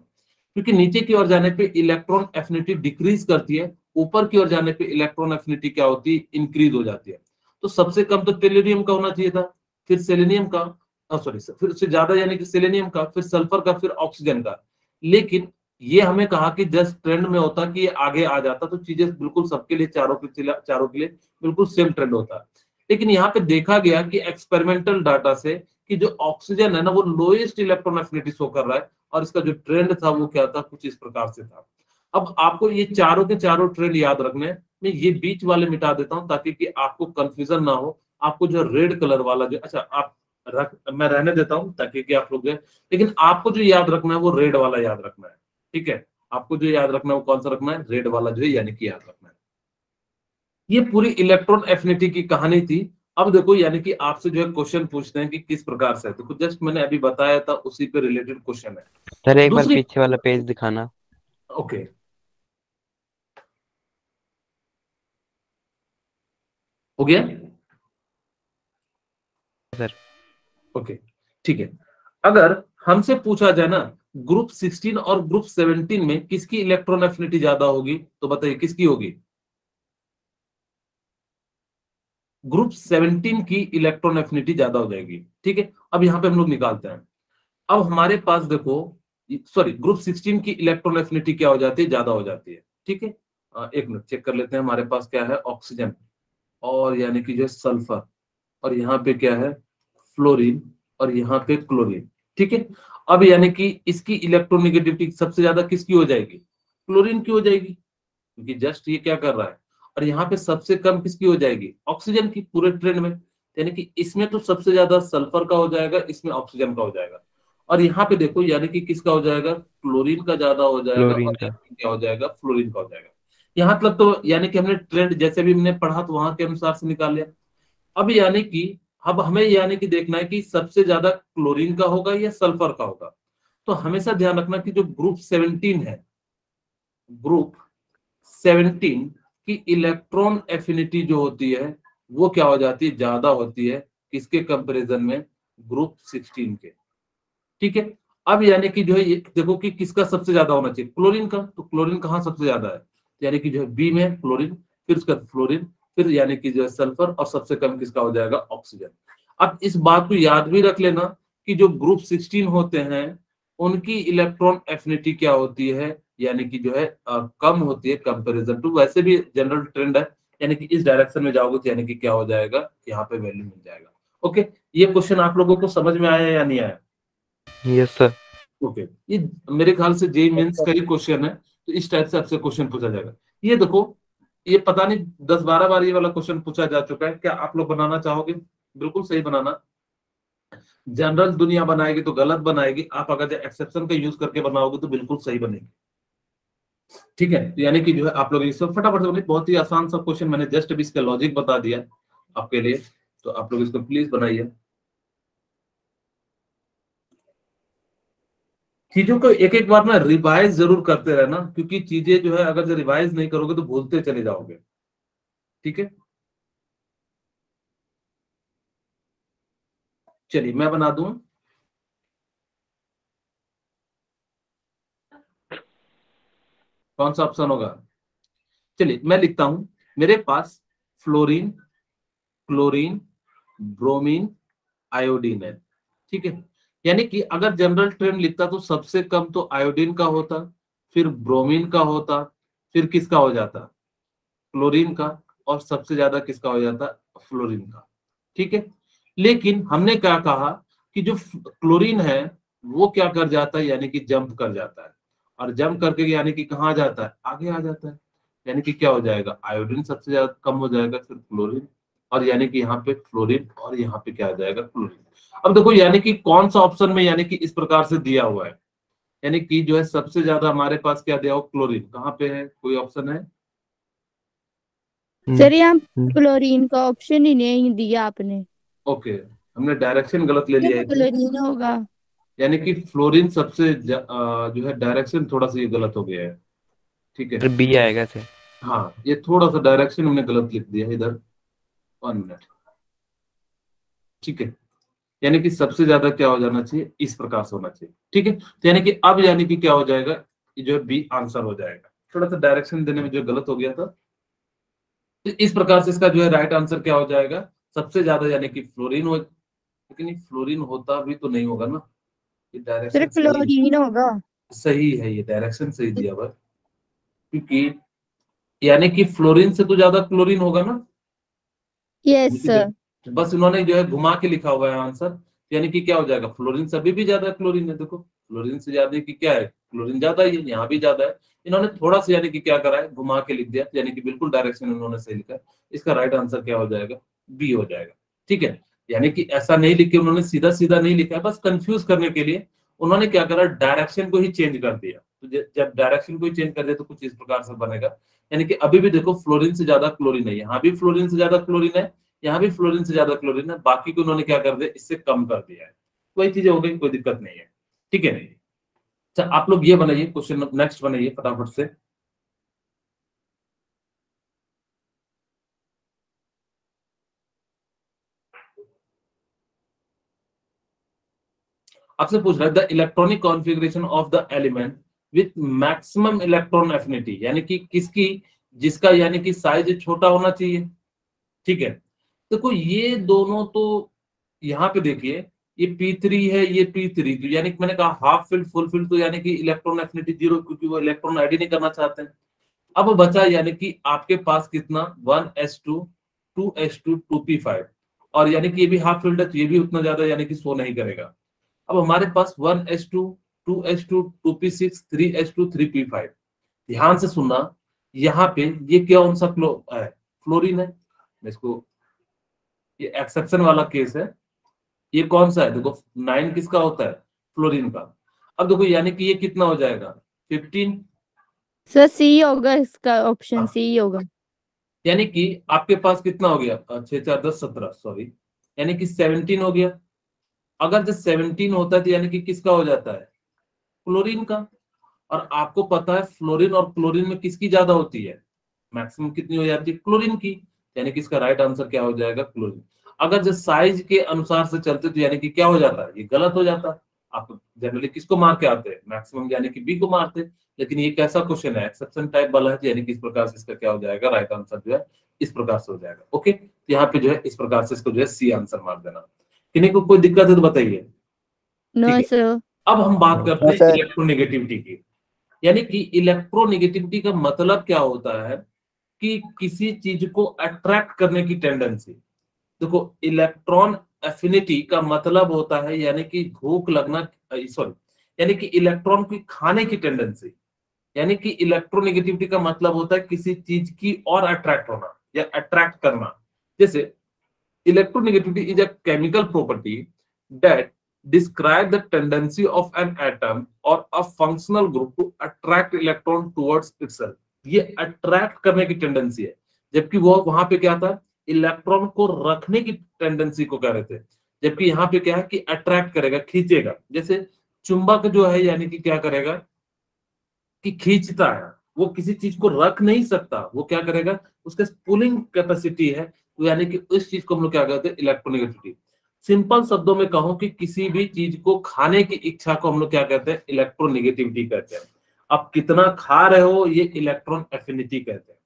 क्योंकि नीचे की ओर जाने पे इलेक्ट्रॉन एफिनिटी डिक्रीज करती है, ऊपर की ओर जाने पे इलेक्ट्रॉन एफिनिटी क्या होती है इंक्रीज हो जाती है। तो सबसे कम तो टेलेरियम का होना चाहिए था, फिर सेलेनियम का सॉरी फिर उससे ज़्यादा यानी कि सेलेनियम का, फिर सल्फ़र का, फिर ऑक्सीजन का। लेकिन ये हमें कहा कि जस्ट ट्रेंड में होता कि ये आगे आ जाता तो चीज़ें बिल्कुल सबके लिए चारों के चारों के लिए बिल्कुल सेम ट्रेंड होता। लेकिन यहाँ पे देखा गया कि एक्सपेरिमेंटल डाटा से कि जो ऑक्सीजन है ना, वो लोएस्ट इलेक्ट्रॉन एफिनिटी शो कर रहा है, और इसका जो ट्रेंड था, वो क्या था? कुछ इस प्रकार से था। अब आपको ये चारों के चारों ट्रेंड याद रखने मैं ये बीच वाले मिटा देता हूँ ताकि कि आपको कंफ्यूजन ना हो। आपको जो रेड कलर वाला जो अच्छा आप रख मैं रहने देता हूँ ताकि कि आप लोग लेकिन आपको जो याद रखना है वो रेड वाला याद रखना है ठीक है? आपको जो याद रखना है वो कौन सा रखना है? रेड वाला जो है यानी कि याद रखना है। ये पूरी इलेक्ट्रॉन एफिनिटी की कहानी थी। अब देखो यानी कि आपसे जो है क्वेश्चन पूछते हैं कि किस प्रकार से देखो जस्ट मैंने अभी बताया था उसी पे रिलेटेड क्वेश्चन है। सर एक बार पीछे वाला पेज दिखाना। ओके हो गया? सर। ओके, ठीक है। अगर हमसे पूछा जाए ना, ग्रुप 16 और ग्रुप 17 में किसकी इलेक्ट्रॉन एफिनिटी ज़्यादा होगी तो बताइए किसकी होगी? ग्रुप 17 की इलेक्ट्रॉन एफिनिटी ज़्यादा हो जाएगी, ठीक है? अब यहाँ पे हम लोग निकालते हैं। अब हमारे पास देखो सॉरी ग्रुप 16 की इलेक्ट्रॉन एफिनिटी क्या हो जाती है? ज़्यादा हो जाती है, ठीक है? एक मिनट चेक कर लेते हैं हमारे पास क्या है ऑक्सीजन और यानी कि जो है सल्फ़र और यहाँ पे क्या है? फ्लोरीन और यहाँ पे क्लोरीन ठीक है? अब यानी कि इसकी इलेक्ट्रोनिगेटिविटी सबसे ज़्यादा किसकी हो जाएगी? क्लोरीन की हो जाएगी क्योंकि जस्ट ये क्या कर रहा है? और यहाँ पे सबसे कम किसकी हो जाएगी? ऑक्सीजन की पूरे ट्रेंड में। यानी कि इसमें तो सबसे ज़्यादा सल्फ़र का हो जाएगा इसमें ऑक्सीजन का हो जाएगा। और यहाँ पे देखो यानी कि किसका हो जाएगा? क्लोरीन का ज़्यादा हो जाएगा और क्या हो जाएगा? फ्लोरीन का हो जाएगा। यहाँ तक तो यानी कि हमने ट्रेंड जैसे भी हमने पढ़ा तो वहाँ के अनुसार से निकाल लिया। अब यानी कि अब हमें यानी कि देखना है कि सबसे ज़्यादा क्लोरीन का होगा या सल्फ़र का होगा? तो हमेशा ध्यान रखना कि जो ग्रुप 17 है, ग्रुप 17 की इलेक्ट्रॉन एफिनिटी जो होती है, वो क्या हो जाती है? ज़्यादा होती है। किसके कंपैरिजन में? ग्रुप 16 के। ठीक है? अब यानी कि जो है देखो कि किसका सबसे ज़्यादा होना चाहिए? क्लोरीन का। तो क्लोरीन कहाँ सबसे ज़्यादा है? यानी कि जो है बी में क्लोरीन, फिर उसका फ्लोरीन फिर यानी कि जो है सल्फ़र और सबसे कम किसका हो जाएगा? ऑक्सीजन। अब इस बात को याद भी रख लेना कि जो ग्रुप 16 होते हैं उनकी इलेक्ट्रॉन एफिनिटी क्या होती है? यानी कि जो है आ, कम होती है कंपैरिजन टू। वैसे भी जनरल ट्रेंड है यानी कि इस डायरेक्शन में जाओगे तो यानी कि क्या हो जाएगा? यहाँ पे वैल्यू मिल जाएगा। ओके ये क्वेश्चन आप लोगों को समझ में आया या नहीं आया? यस सर ओके ये मेरे ख्याल से जे मेंस का ही क्वेश्चन है तो इस टाइप से आपसे क्वेश्चन पूछा जाएगा। ये देखो ये पता नहीं, दस बारह बार ये वाला क्वेश्चन पूछा जा चुका है, क्या आप लोग बनाना चाहोगे? बिल्कुल सही बनाना। जनरल दुनिया बनाएगी तो गलत बनाएगी, आप अगर एक्सेप्शन का यूज़ करके बनाओगे तो बिल्कुल सही बनेगी। ठीक है तो यानी कि जो है आप लोग इसको फटाफट से बहुत ही आसान सा क्वेश्चन मैंने जस्ट अभी इसका लॉजिक बता दिया आपके लिए तो आप लोग इसको प्लीज़ बनाइए। चीज़ों को एक एक बार ना रिवाइज ज़रूर करते रहना, क्योंकि चीज़ें जो है, अगर रिवाइज नहीं करोगे तो भूलते चले जाओगे। ठीक है? चलिए, मैं बना दू। कौन सा ऑप्शन होगा? चलिए, मैं लिखता हूँ। मेरे पास फ्लोरीन क्लोरीन ब्रोमीन आयोडीन है। ठीक है? यानी कि अगर जनरल ट्रेंड लिखता तो सबसे कम तो आयोडीन का होता, फिर ब्रोमीन का होता, फिर किसका हो जाता? क्लोरीन का, और सबसे ज़्यादा किसका हो जाता? फ्लोरीन का। ठीक है? लेकिन हमने क्या कहा कि जो क्लोरीन है, वो क्या कर जाता है? यानी कि जंप कर जाता है। और जंप करके यानी कि कहा जाता है? आगे आ जाता है। यानी कि क्या हो जाएगा? आयोडीन सबसे ज़्यादा कम हो जाएगा, फिर क्लोरीन और यानी कि यहाँ पे फ्लोरिन और यहाँ पे क्या आ जाएगा क्लोरीन अब देखो यानी कि कौन सा ऑप्शन में यानी कि इस प्रकार से दिया हुआ है? यानी कि जो है सबसे ज़्यादा हमारे पास क्या दिया हो क्लोरीन कहाँ पे है? कोई ऑप्शन है? हम्म। सर यहाँ हम्म। क्लोरीन का ऑप्शन ही नहीं दिया आपने। ओके हमने डायरेक्शन गलत ले लिया क्लोरीन होगा। यानी कि फ्लोरीन सबसे जो है डायरेक्शन थोड़ा सा ये गलत हो गया है। ठीक है। बी आएगा सर। हाँ ये थोड़ा सा डायरेक्शन हमने गलत लिख दिया इधर। वन मिनट ठीक है? यानी कि सबसे ज़्यादा क्या हो जाना चाहिए? इस प्रकार से होना चाहिए। ठीक है? तो यानी कि अब यानी कि क्या हो जाएगा? जो बी आंसर हो जाएगा। थोड़ा सा डायरेक्शन देने में जो गलत हो गया था। तो इस प्रकार से इसका जो है राइट आंसर क्या हो जाएगा? सबसे ज़्यादा यानी कि फ्लोरीन हो लेकिन फ्लोरीन होता भी तो नहीं होगा ना? ये डायरेक्शन फ्लोरीन होगा। सही है ये डायरेक्शन सही दिया हुआ क्योंकि यानी कि फ्लोरीन से तो ज़्यादा क्लोरीन होगा ना? यस सर बस इन्होंने जो है घुमा के लिखा हुआ है आंसर यानी कि क्या हो जाएगा? फ्लोरीन से अभी भी ज़्यादा क्लोरीन है देखो फ्लोरीन से ज़्यादा की क्या है? क्लोरीन ज़्यादा ही है यहाँ भी ज़्यादा है। इन्होंने थोड़ा सा यानी कि क्या करा है? घुमा के लिख दिया यानी कि बिल्कुल डायरेक्शन इन्होंने सही लिखा इसका राइट आंसर क्या हो जाएगा? बी हो जाएगा। ठीक है? यानी कि ऐसा नहीं लिख के उन्होंने सीधा सीधा नहीं लिखा है बस कंफ्यूज करने के लिए उन्होंने क्या करा? डायरेक्शन को ही चेंज कर दिया। तो जब डायरेक्शन को ही चेंज कर दिया तो कुछ इस प्रकार से बनेगा। यानी कि अभी भी देखो फ्लोरिन से ज़्यादा क्लोरीन है। यहाँ भी फ्लोरिन से ज़्यादा क्लोरीन है, यहाँ भी फ्लोरिन से ज़्यादा क्लोरीन है। बाकी को उन्होंने क्या कर दिया? इससे कम कर दिया है। कोई चीज़ें हो गई, कोई दिक्कत नहीं है। ठीक है? अच्छा आप लोग ये बनाइए, क्वेश्चन नेक्स्ट बनाइए फटाफट से। आपसे पूछ रहा है the electronic configuration of the element with maximum electron affinity यानी कि किसकी, जिसका, यानी कि साइज़ छोटा होना चाहिए। ठीक है? देखो तो ये दोनों तो यहाँ पे देखिए, ये P3 है, ये P3 तो यानी कि मैंने कहा हाफ़ फिल्ड फुल फिल्ड तो यानी कि इलेक्ट्रॉन एफिनिटी ज़ीरो क्योंकि वो इलेक्ट्रॉन आईडी नहीं करना चाहते हैं। अब बचा यानी कि आपके पास कितना? One S two two S two two P five और यानी कि ये भी हाफ़ फिल्ड है तो ये भी उतना ज़्यादा यानी कि शो नहीं करेगा। अब हमारे पास one S two two H two two P six three H two three P five ध्यान से सुनना यहाँ पे ये क्या कौन सा फ्लो है फ्लोरिन है? इसको ये एक्सेप्शन वाला केस है। ये कौन सा है? देखो नाइन किसका होता है? फ्लोरिन का। अब देखो यानी कि ये कितना हो जाएगा? फिफ्टीन सर सी होगा इसका ऑप्शन सी हाँ। होगा। यानी कि आपके पास कितना हो गया? छह चार दस सत्रह सॉरी यानी कि सेवनटीन हो गया। अगर जब सेवनटीन होता है तो यानी कि किसका हो जाता है? क्लोरीन का। और आपको पता है फ्लोरीन और क्लोरीन में किसकी ज़्यादा होती है? मैक्सिमम कितनी हो जाती है? क्लोरीन की। यानी कि इसका राइट आंसर क्या हो जाएगा? क्लोरीन। अगर जो साइज़ के अनुसार से चलते तो यानी कि क्या हो जाता है? ये गलत हो जाता है। आप जनरली किसको मार के आते हैं? मैक्सिमम यानी कि बी को मारते लेकिन ये कैसा क्वेश्चन है एक्सेप्शन टाइप वाला है यानी कि इस प्रकार से इसका क्या हो जाएगा? राइट आंसर जो है इस प्रकार से हो जाएगा। ओके तो यहाँ पे जो है इस प्रकार से इसको जो है सी आंसर मार देना। किन्हीं को कोई दिक्कत है तो बताइए। नो सर अब हम बात करते हैं इलेक्ट्रोनेगेटिविटी की। यानी कि इलेक्ट्रोनेगेटिविटी का मतलब क्या होता है कि किसी चीज़ को अट्रैक्ट करने की टेंडेंसी देखो इलेक्ट्रॉन एफिनिटी का मतलब होता है यानी कि भूख लगना सॉरी यानी कि इलेक्ट्रॉन की खाने की टेंडेंसी यानी कि इलेक्ट्रोनेगेटिविटी का मतलब होता है किसी चीज़ की और अट्रैक्ट होना या अट्रैक्ट करना। जैसे electronegativity is a chemical property that describe the tendency of an atom or a functional group to attract electron towards itself. ये अट्रैक्ट करने की टेंडेंसी है। जबकि वो वहाँ पे क्या था? इलेक्ट्रॉन को रखने की टेंडेंसी को कह रहे थे। जबकि यहाँ पे क्या है कि अट्रैक्ट करेगा, खींचेगा। जैसे चुंबक जो है, यानी कि क्या करेगा? कि खींचता है। वो किसी चीज़ को रख नहीं सकता। वो क्या करेगा? उसके पुलिंग कैपेसिटी है। तो यानी कि उस चीज़ को हम लोग क्या कहते हैं? इलेक्ट्रोनिक सिंपल शब्दों में कहूँ कि किसी भी चीज़ को खाने की इच्छा को हम लोग क्या कहते हैं? इलेक्ट्रोनिगेटिविटी कहते हैं। आप कितना खा रहे हो ये इलेक्ट्रॉन एफिनिटी कहते हैं।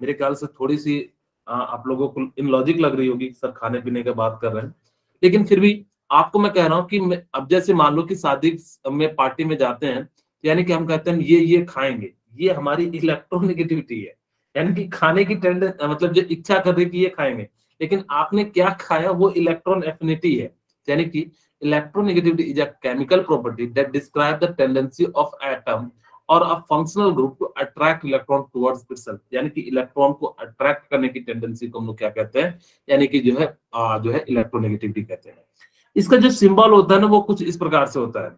मेरे ख्याल से थोड़ी सी आ, आप लोगों को इन लॉजिक लग रही होगी सर खाने पीने की बात कर रहे हैं। लेकिन फिर भी आपको मैं कह रहा हूँ कि अब जैसे मान लो कि शादी में पार्टी में जाते हैं यानी कि हम कहते हैं ये ये खाएँगे। ये हमारी इलेक्ट्रोनिगेटिविटी है। यानी कि खाने की टेंडेंस मतलब जो इच्छा कर रही कि ये खाएँगे। लेकिन आपने क्या खाया, वो इलेक्ट्रॉन एफिनिटी है। यानी कि electronegativity is a chemical property that describe the tendency of atom और a functional group to attract electron towards itself यानी कि इलेक्ट्रॉन को अट्रैक्ट करने की टेंडेंसी को हम लोग क्या कहते हैं? यानी कि जो है जो है इलेक्ट्रोनेगेटिविटी कहते हैं। इसका जो सिंबल होता है ना, वो कुछ इस प्रकार से होता है।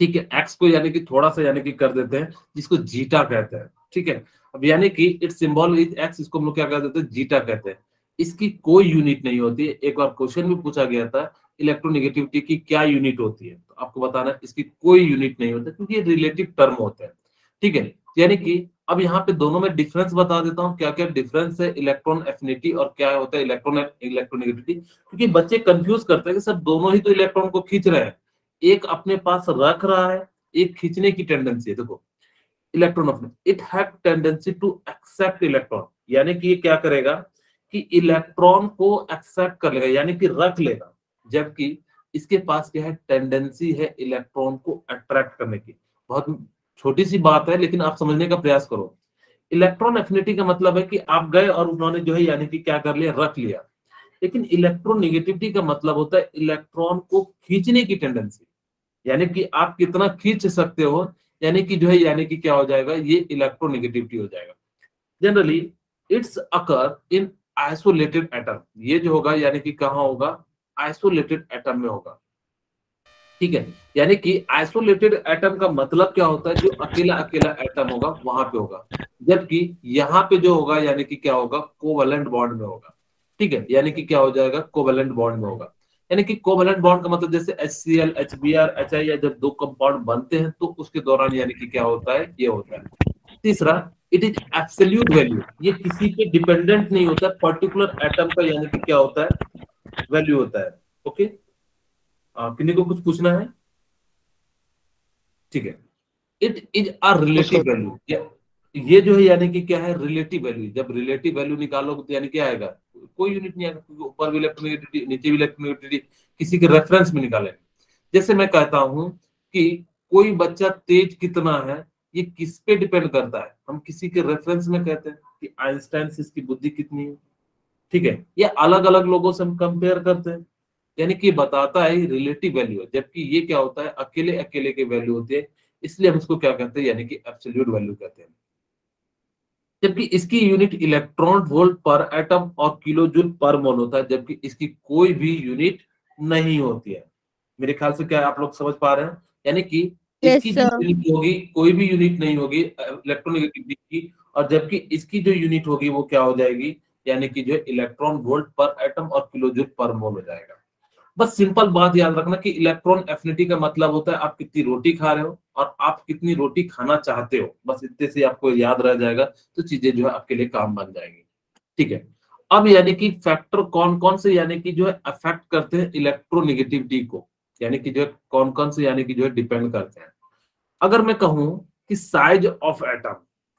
ठीक है एक्स को यानी कि थोड़ा सा यानी कि कर देते हैं, जिसको जीटा कहते हैं। ठीक है, अब यानी कि इट सिंबल इज़ एक्स इसको हम लोग क्या कहते हैं? जीटा कहते हैं। इसकी कोई यूनिट नहीं होती। है एक बार क्वेश्चन भी पूछा गया था इलेक्ट्रोनिगेटिविटी की क्या यूनिट होती है तो आपको बताना इसकी कोई यूनिट नहीं होता, क्योंकि ये रिलेटिव टर्म होते हैं। ठीक है? यानी कि अब यहाँ पे दोनों में डिफरेंस बता देता हूँ क्या क्या डिफरेंस है इलेक्ट्रॉन एफिनिटी और क्या होता है इलेक्ट्रॉन इलेक्ट्रोनिगेटिविटी क्योंकि बच्चे कंफ्यूज करते हैं कि सर दोनों ही तो इलेक्ट्रॉन को खींच रहे हैं। एक अपने पास रख रहा है, एक खींचने की टेंडेंसी है। देखो इलेक्ट्रॉन अपने it have tendency to accept electron यानी कि ये क्या करेगा? कि इलेक्ट्रॉन को एक्सेप्ट कर लेगा, यानी कि रख लेगा, जबकि इसके पास क्या है टेंडेंसी है इलेक्ट्रॉन को अट्रैक्ट करने की। बहुत छोटी सी बात है, लेकिन आप समझने का प्रयास करो। इलेक्ट्रॉन एफिनिटी का मतलब है कि आप गए और उन्होंने जो है, यानी कि क्या कर लिया, रख लिया। लेकिन इलेक्ट्रोनिगेटिविटी का मतलब होता है इलेक्ट्रॉन को खींचने की टेंडेंसी यानी कि आप कितना खींच सकते हो, यानी कि जो है, यानी कि क्या हो जाएगा, ये इलेक्ट्रोनिगेटिविटी हो जाएगा। Generally it's occur in isolated atom ये जो होगा यानी कि कहा होगा? आइसोलेटेड एटम में होगा। ठीक है? यानी कि आइसोलेटेड एटम का मतलब क्या होता है? जो अकेला अकेला एटम होगा, वहाँ पे होगा। जबकि यहाँ पे जो होगा, यानी कि क्या होगा? कोवलेंट बॉन्ड में होगा। ठीक है? यानी कि क्या हो जाएगा? कोवेलेंट बॉन्ड में होगा। यानी कि कोवेलेंट बॉन्ड का मतलब जैसे H C L H B R H I जब दो कंपाउंड बनते हैं तो उसके दौरान यानी कि क्या होता है? ये होता है। तीसरा इट इज़ एब्सोल्यूट वैल्यू ये किसी पे डिपेंडेंट नहीं होता। पर्टिकुलर एटम का यानी कि क्या होता है? वैल्यू होता है। ओके? किन्हीं को कुछ पूछना है? ठीक है। It is a relative value ये जो है यानी कि क्या है? रिलेटिव वैल्यू जब रिलेटिव वैल्यू निकालोगे तो यानी क्या आएगा? कोई यूनिट नहीं आएगा, क्योंकि ऊपर भी इलेक्ट्रोनिगेटिविटी नीचे भी इलेक्ट्रोनिगेटिविटी किसी के रेफरेंस में निकाले जैसे मैं कहता हूँ कि कोई बच्चा तेज कितना है? ये किस पे डिपेंड करता है? हम किसी के रेफरेंस में कहते हैं कि आइंस्टाइन से इसकी बुद्धि कितनी है। ठीक है? ये अलग अलग लोगों से हम कंपेयर करते हैं। यानी कि बताता है रिलेटिव वैल्यू जबकि ये क्या होता है? अकेले अकेले के वैल्यू होती है। इसलिए हम इसको क्या कहते हैं? यानी कि एब्सोल्यूट वैल्यू कहते हैं। जबकि इसकी unit electron volt per atom और किलो जूल पर मोल होता है। जबकि इसकी कोई भी यूनिट नहीं होती है। मेरे ख्याल से क्या आप लोग समझ पा रहे हैं? यानी कि इसकी जो यूनिट होगी कोई भी यूनिट नहीं होगी इलेक्ट्रोनिगेटिविटी की और जबकि इसकी जो यूनिट होगी वो क्या हो जाएगी? यानी कि जो इलेक्ट्रॉन वोल्ट पर एटम और किलो जूल पर मोल हो जाएगा। बस सिंपल बात याद रखना कि इलेक्ट्रॉन एफिनिटी का मतलब होता है आप कितनी रोटी खा रहे हो और आप कितनी रोटी खाना चाहते हो। बस इतने से आपको याद रह जाएगा तो चीज़ें जो है आपके लिए काम बन जाएँगी। ठीक है? अब यानी कि फैक्टर कौन कौन से यानी कि जो है अफेक्ट करते हैं इलेक्ट्रोनिगेटिविटी को? यानी कि जो है कौन कौन से यानी कि जो है डिपेंड करते हैं। अगर मैं कहूँ कि साइज़ ऑफ़ एटम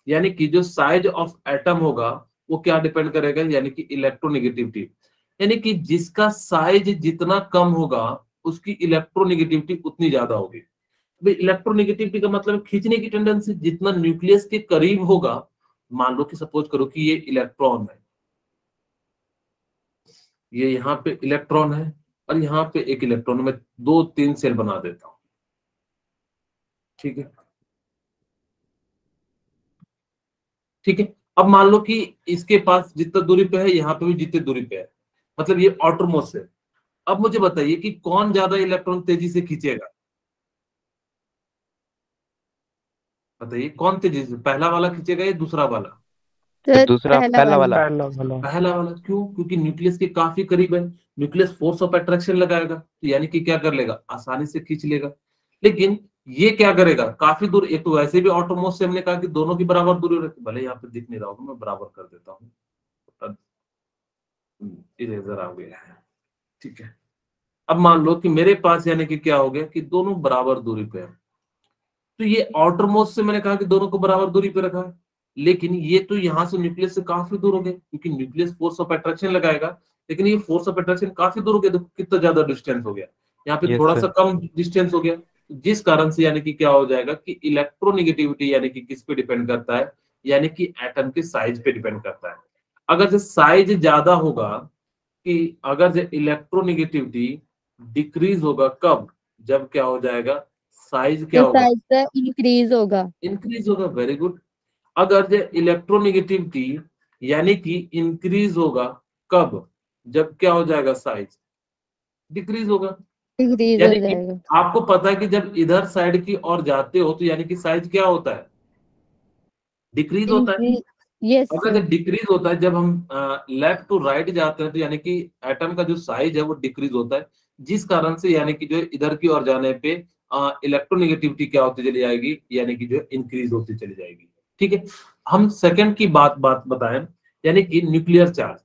यानी कि जो साइज़ ऑफ़ एटम होगा, वो क्या डिपेंड करेगा? यानी कि इलेक्ट्रोनिगेटिविटी यानी कि जिसका साइज़ जितना कम होगा, उसकी इलेक्ट्रोनिगेटिविटी उतनी ज़्यादा होगी। इलेक्ट्रोनिगेटिविटी का मतलब खींचने की टेंडेंसी जितना न्यूक्लियस के करीब होगा, मान लो कि सपोज़ करो कि ये इलेक्ट्रॉन है। ये यहाँ पे इलेक्ट्रॉन है। और यहाँ पे एक इलेक्ट्रॉन में दो तीन सेल बना देता हूँ। ठीक है? ठीक है? अब मान लो कि इसके पास जितना दूरी पे है, यहाँ पे भी जितने दूरी पे है। मतलब ये ऑटोमोस है अब मुझे बताइए कि कौन ज़्यादा इलेक्ट्रॉन तेज़ी से खींचेगा? बताइए, कौन तेज़ी से? पहला वाला खींचेगा या दूसरा वाला? तो दूसरा पहला वाला। पहला वाला। क्यों? क्योंकि न्यूक्लियस के काफ़ी करीब है। न्यूक्लियस फोर्स ऑफ़ अट्रैक्शन लगाएगा। तो यानी कि क्या कर लेगा? आसानी से खींच लेगा। लेकिन ये क्या करेगा? काफ़ी दूर एक तो वैसे भी ऑटोमोस से हमने कहा कि दोनों की बराबर दूरी रहती भले यहाँ पे दिख नहीं रहा होगा मैं बराबर कर देता हूँ। इरेजर आ गया है। ठीक है। अब मान लो कि मेरे पास यानी कि क्या हो गया कि दोनों बराबर दूरी पे है। तो ये आउटरमोस्ट से मैंने कहा कि दोनों को बराबर दूरी पे रखा है। लेकिन ये तो यहाँ से न्यूक्लियस से काफ़ी दूर हो गए क्योंकि न्यूक्लियस फोर्स ऑफ़ अट्रैक्शन लगाएगा लेकिन ये फोर्स ऑफ़ अट्रैक्शन काफ़ी दूर हो गया देखो कितना ज़्यादा डिस्टेंस हो गया। यहाँ पे थोड़ा सा कम डिस्टेंस हो गया जिस कारण से यानी कि क्या हो जाएगा कि इलेक्ट्रोनिगेटिविटी यानी कि किस पे डिपेंड करता है यानी कि एटम के साइज़ पे डिपेंड करता है। अगर जो साइज़ ज़्यादा होगा कि अगर जो इलेक्ट्रोनिगेटिविटी डिक्रीज होगा कब जब क्या हो जाएगा साइज़ क्या होगा? इंक्रीज होगा। इंक्रीज होगा वेरी गुड अगर जो इलेक्ट्रोनिगेटिविटी यानी कि इंक्रीज होगा कब? जब क्या हो जाएगा साइज़ डिक्रीज होगा। डिक्रीज हो जाएगा। आपको पता है कि जब इधर साइड की ओर जाते हो तो यानी कि साइज़ क्या होता है? डिक्रीज होता है। Yes अगर जब डिक्रीज होता है जब हम लेफ़्ट टू राइट जाते हैं तो यानी कि एटम का जो साइज़ है वो डिक्रीज होता है। जिस कारण से यानी कि जो इधर की ओर जाने पे इलेक्ट्रोनेगेटिविटी क्या होती चली जाएगी? यानी कि जो इंक्रीज होती चली जाएगी। ठीक है? हम सेकंड की बात बात बताएँ, यानी कि न्यूक्लियर चार्ज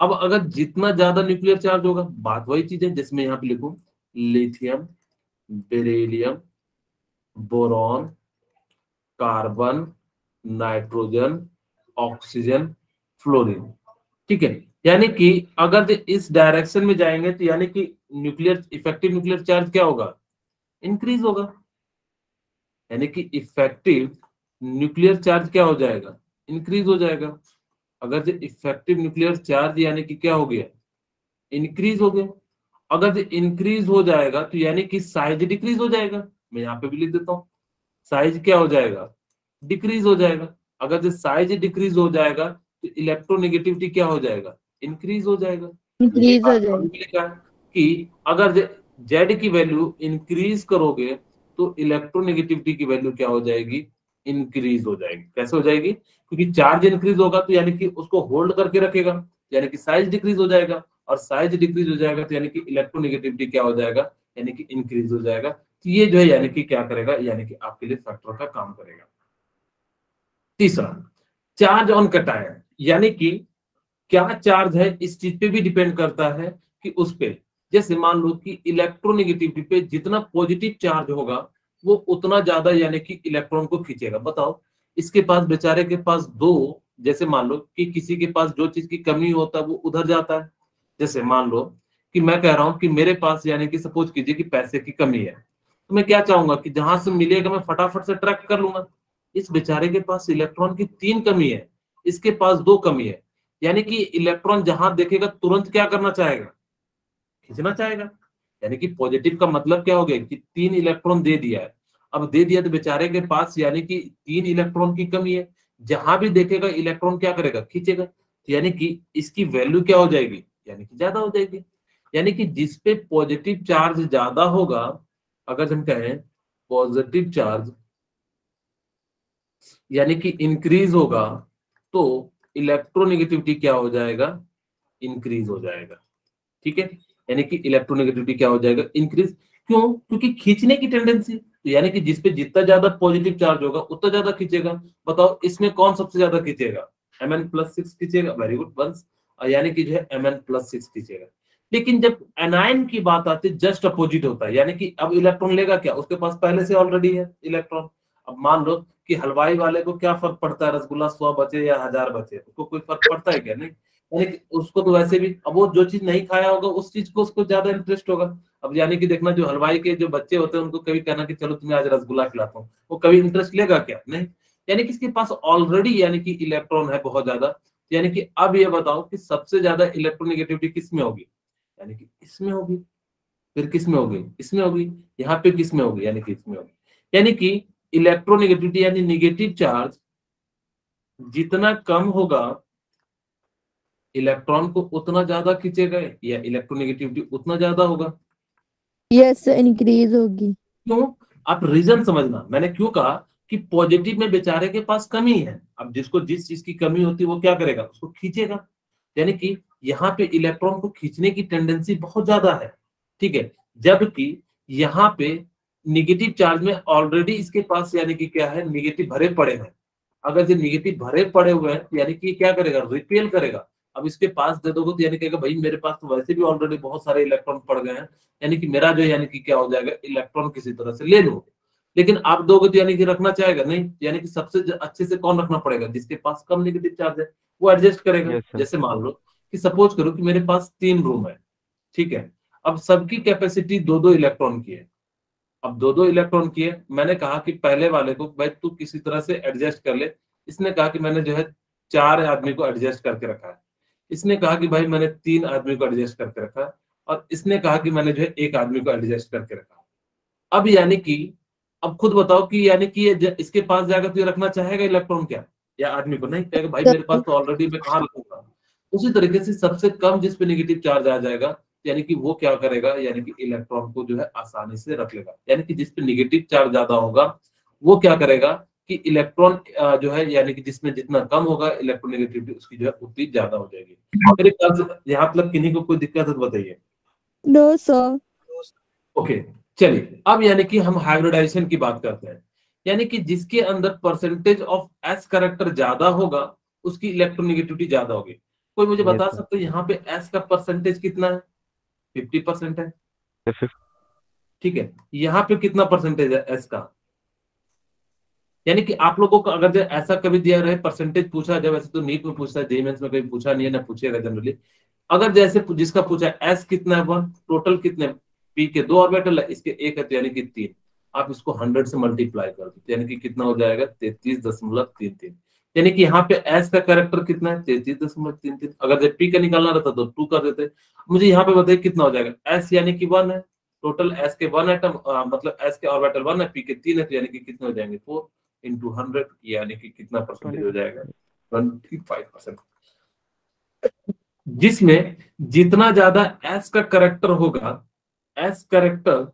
अब अगर जितना ज़्यादा न्यूक्लियर चार्ज होगा, बात वही चीज़ है जिसमें यहाँ पे लिखू lithium beryllium boron carbon nitrogen oxygen fluorine ठीक है? यानी कि अगर इस डायरेक्शन में जाएँगे तो यानी कि न्यूक्लियर इफ़ेक्टिव न्यूक्लियर चार्ज क्या होगा? इंक्रीज होगा। यानी कि इफ़ेक्टिव न्यूक्लियर चार्ज क्या हो जाएगा? इंक्रीज हो जाएगा। अगर जो इफ़ेक्टिव न्यूक्लियर चार्ज यानी कि क्या हो गया? इंक्रीज हो गया। अगर जो इंक्रीज हो जाएगा तो यानी कि साइज़ डिक्रीज हो जाएगा। मैं यहाँ पे भी लिख देता हूँ। साइज़ क्या हो जाएगा? डिक्रीज हो जाएगा। अगर जो साइज़ डिक्रीज हो जाएगा तो इलेक्ट्रोनेगेटिविटी क्या हो जाएगा? इंक्रीज हो जाएगा। इंक्रीज हो जाएगा। कि अगर जेड की वैल्यू इंक्रीज करोगे तो इलेक्ट्रोनेगेटिविटी की वैल्यू क्या हो जाएगी? इंक्रीज हो जाएगी। कैसे हो जाएगी? क्योंकि चार्ज इंक्रीज होगा तो यानी कि उसको होल्ड करके रखेगा, यानी कि साइज़ डिक्रीज हो जाएगा और साइज़ डिक्रीज हो जाएगा तो यानी कि इलेक्ट्रोनेगेटिविटी क्या हो जाएगा? यानी कि इंक्रीज हो जाएगा। तो ये जो है यानी कि क्या करेगा? यानी कि आपके लिए फैक्टर का काम करेगा। तीसरा चार्ज ऑन कटायन यानी कि क्या चार्ज है? इस चीज़ पे भी डिपेंड करता है कि उस पे। जैसे मान लो कि इलेक्ट्रोनेगेटिविटी पे जितना पॉजिटिव चार्ज होगा वो उतना ज़्यादा यानी कि इलेक्ट्रॉन को खींचेगा। बताओ, इसके पास बेचारे के पास दो, जैसे मान लो कि किसी के पास जो चीज़ की कमी होता है, वो उधर जाता है। जैसे मान लो कि मैं कह रहा हूँ कि मेरे पास यानी कि सपोज़ कीजिए कि पैसे की कमी है तो मैं क्या चाहूँगा कि जहाँ से मिलेगा मैं फटाफट से ट्रैक कर लूँगा। इस बेचारे के पास इलेक्ट्रॉन की तीन कमी है, इसके पास दो कमी है। यानी कि इलेक्ट्रॉन जहाँ देखेगा, तुरंत क्या करना चाहेगा? खींचना चाहेगा। यानी कि पॉजिटिव का मतलब क्या हो गया कि तीन इलेक्ट्रॉन दे दिया है। अब दे दिया तो बेचारे के पास यानी कि तीन इलेक्ट्रॉन की कमी है। जहाँ भी देखेगा इलेक्ट्रॉन क्या करेगा? खींचेगा। तो यानी कि इसकी वैल्यू क्या हो जाएगी? यानी कि ज़्यादा हो जाएगी। यानी कि जिसपे पॉजिटिव चार्ज ज़्यादा होगा, अगर हम कहें पॉजिटिव चार्ज यानी कि इंक्रीज होगा तो इलेक्ट्रोनेगेटिविटी क्या हो जाएगा? इंक्रीज हो जाएगा। ठीक है? यानी कि इलेक्ट्रोनेगेटिविटी क्या हो जाएगा? इंक्रीज क्यों? क्योंकि खींचने की टेंडेंसी तो यानी कि जिसपे जितना ज़्यादा पॉजिटिव चार्ज होगा, उतना ज़्यादा खींचेगा। बताओ, इसमें कौन सबसे ज़्यादा खींचेगा? एम एन प्लस सिक्स खींचेगा? वेरी गुड वंस यानी कि जो है एम एन प्लस सिक्स खींचेगा। लेकिन जब एनाइन की बात आती है जस्ट अपोजिट होता है। यानी कि अब इलेक्ट्रॉन लेगा क्या? उसके पास पहले से ऑलरेडी है इलेक्ट्रॉन अब मान लो कि हलवाई वाले को क्या फ़र्क पड़ता है? रसगुल्ला सौ बचे या हज़ार बचे? उसको कोई फ़र्क पड़ता है क्या? नहीं। उसको तो वैसे भी, अब वो जो चीज़ नहीं खाया होगा, उस चीज़ को उसको ज़्यादा इंटरेस्ट होगा। अब यानी कि देखना, जो हलवाई के जो बच्चे होते हैं, उनको कभी कहना कि, चलो, तुम्हें आज रसगुल्ला खिलाता हूँ। वो कभी इंटरेस्ट लेगा क्या? नहीं। यानी कि इसके पास ऑलरेडी यानी कि इलेक्ट्रॉन है बहुत ज़्यादा। यानी कि अब ये बताओ कि सबसे ज़्यादा इलेक्ट्रोनिगेटिविटी किसमें होगी? यानी कि इसमें होगी। फिर किसमें होगी? इसमें होगी। यहाँ पे किसमें होगी? यानी कि इसमें होगी। यानी कि इलेक्ट्रोनिगेटिविटी यानी निगेटिव चार्ज जितना कम होगा इलेक्ट्रॉन को उतना ज़्यादा खींचेगा या इलेक्ट्रोनेगेटिविटी उतना ज़्यादा होगा? यस yes, इंक्रीज होगी। क्यों? आप रीजन समझना। मैंने क्यों कहा कि पॉजिटिव में बेचारे के पास कमी है। अब जिसको जिस चीज़ की कमी होती है वो क्या करेगा? उसको खींचेगा। यानी कि यहाँ पे इलेक्ट्रॉन को खींचने की टेंडेंसी बहुत ज़्यादा है। ठीक है? जबकि यहाँ पे निगेटिव चार्ज में ऑलरेडी इसके पास यानी कि क्या है? निगेटिव भरे पड़े हैं। अगर जो निगेटिव भरे पड़े हुए हैं यानी कि क्या करेगा? रिपेल करेगा। अब इसके पास दे दोगे तो यानी कहेगा भाई मेरे पास तो वैसे भी ऑलरेडी बहुत सारे इलेक्ट्रॉन पड़ गए हैं। यानी कि मेरा जो यानी कि क्या हो जाएगा इलेक्ट्रॉन किसी तरह से ले लो लेकिन आप दोगे तो यानी कि रखना चाहेगा? नहीं यानी कि सबसे अच्छे से कौन रखना पड़ेगा? जिसके पास कम निगेटिव चार्ज है वो एडजस्ट करेगा। Yes, जैसे मान लो कि सपोज़ करो कि मेरे पास तीन रूम है ठीक है? अब सबकी कैपेसिटी दो दो इलेक्ट्रॉन की है। अब दो दो इलेक्ट्रॉन की है। मैंने कहा कि पहले वाले को भाई तू किसी तरह से एडजस्ट कर ले। इसने कहा कि मैंने जो है चार आदमी को एडजस्ट करके रखा है। इसने कहा कि भाई मैंने तीन आदमी को एडजस्ट करके रखा और इसने कहा कि मैंने जो है एक आदमी को एडजस्ट करके रखा। अब यानी कि, अब खुद बताओ कि यानी कि ये इसके पास जाकर तो ये रखना चाहेगा इलेक्ट्रॉन क्या? या आदमी को नहीं? कहेगा, भाई मेरे पास तो ऑलरेडी मैं कहा रखूँगा? उसी तरीके से सबसे कम जिसपे नेगेटिव चार्ज आ जाएगा, यानी कि वो क्या करेगा? यानी कि इलेक्ट्रॉन को जो है आसानी से रख लेगा। यानी कि जिसपे निगेटिव चार्ज ज़्यादा होगा, वो क्या करेगा? कि इलेक्ट्रॉन जो है यानी कि जिसमें जितना कम होगा इलेक्ट्रोनेगेटिविटी उसकी जो है उतनी ज़्यादा हो जाएगी। मेरे ख्याल से यहाँ तक किन्हीं को कोई दिक्कत है तो बताइए। नो सर ओके चलिए अब यानी कि हम हाइब्रिडाइजेशन की बात करते हैं। यानी कि जिसके अंदर परसेंटेज ऑफ़ एस करेक्टर ज़्यादा होगा उसकी इलेक्ट्रोनेगेटिविटी ज़्यादा होगी। कोई मुझे बता सकते यहाँ पे एस का परसेंटेज कितना है? फिफ्टी परसेंट है। ठीक है यहाँ पे कितना परसेंटेज है एस का? यानी कि आप लोगों को अगर ऐसा कभी दिया रहे परसेंटेज पूछा जाए वैसे तो नीट में पूछता है जेमेंस में कभी पूछा नहीं है, ना पूछेगा जनरली अगर जैसे जिसका पूछा एस कितना है वन टोटल कितने? पी के दो ऑर्बिटल है, इसके एक है तो यानी कि तीन। आप इसको हंड्रेड से मल्टीप्लाई कर दो यानी कि कितना हो जाएगा? तैतीस दशमलव तीन तीन। यानी कि यहाँ पे एस का कैरेक्टर कितना है? तैतीस दशमलव तीन तीन। अगर जब पी का निकालना रहता तो टू कर देते। मुझे यहाँ पे बताइए कितना हो जाएगा? एस यानी कि वन है। टोटल एस के वन आइटम मतलब एस के ऑर्बिटल वन है पी के तीन है तो यानी कि कितने हो जाएँगे? फोर इंटू हंड्रेड यानी कि कितना परसेंटेज हो जाएगा? ट्वेंटी फाइव परसेंट जिसमें जितना ज़्यादा एस का करेक्टर होगा एस करेक्टर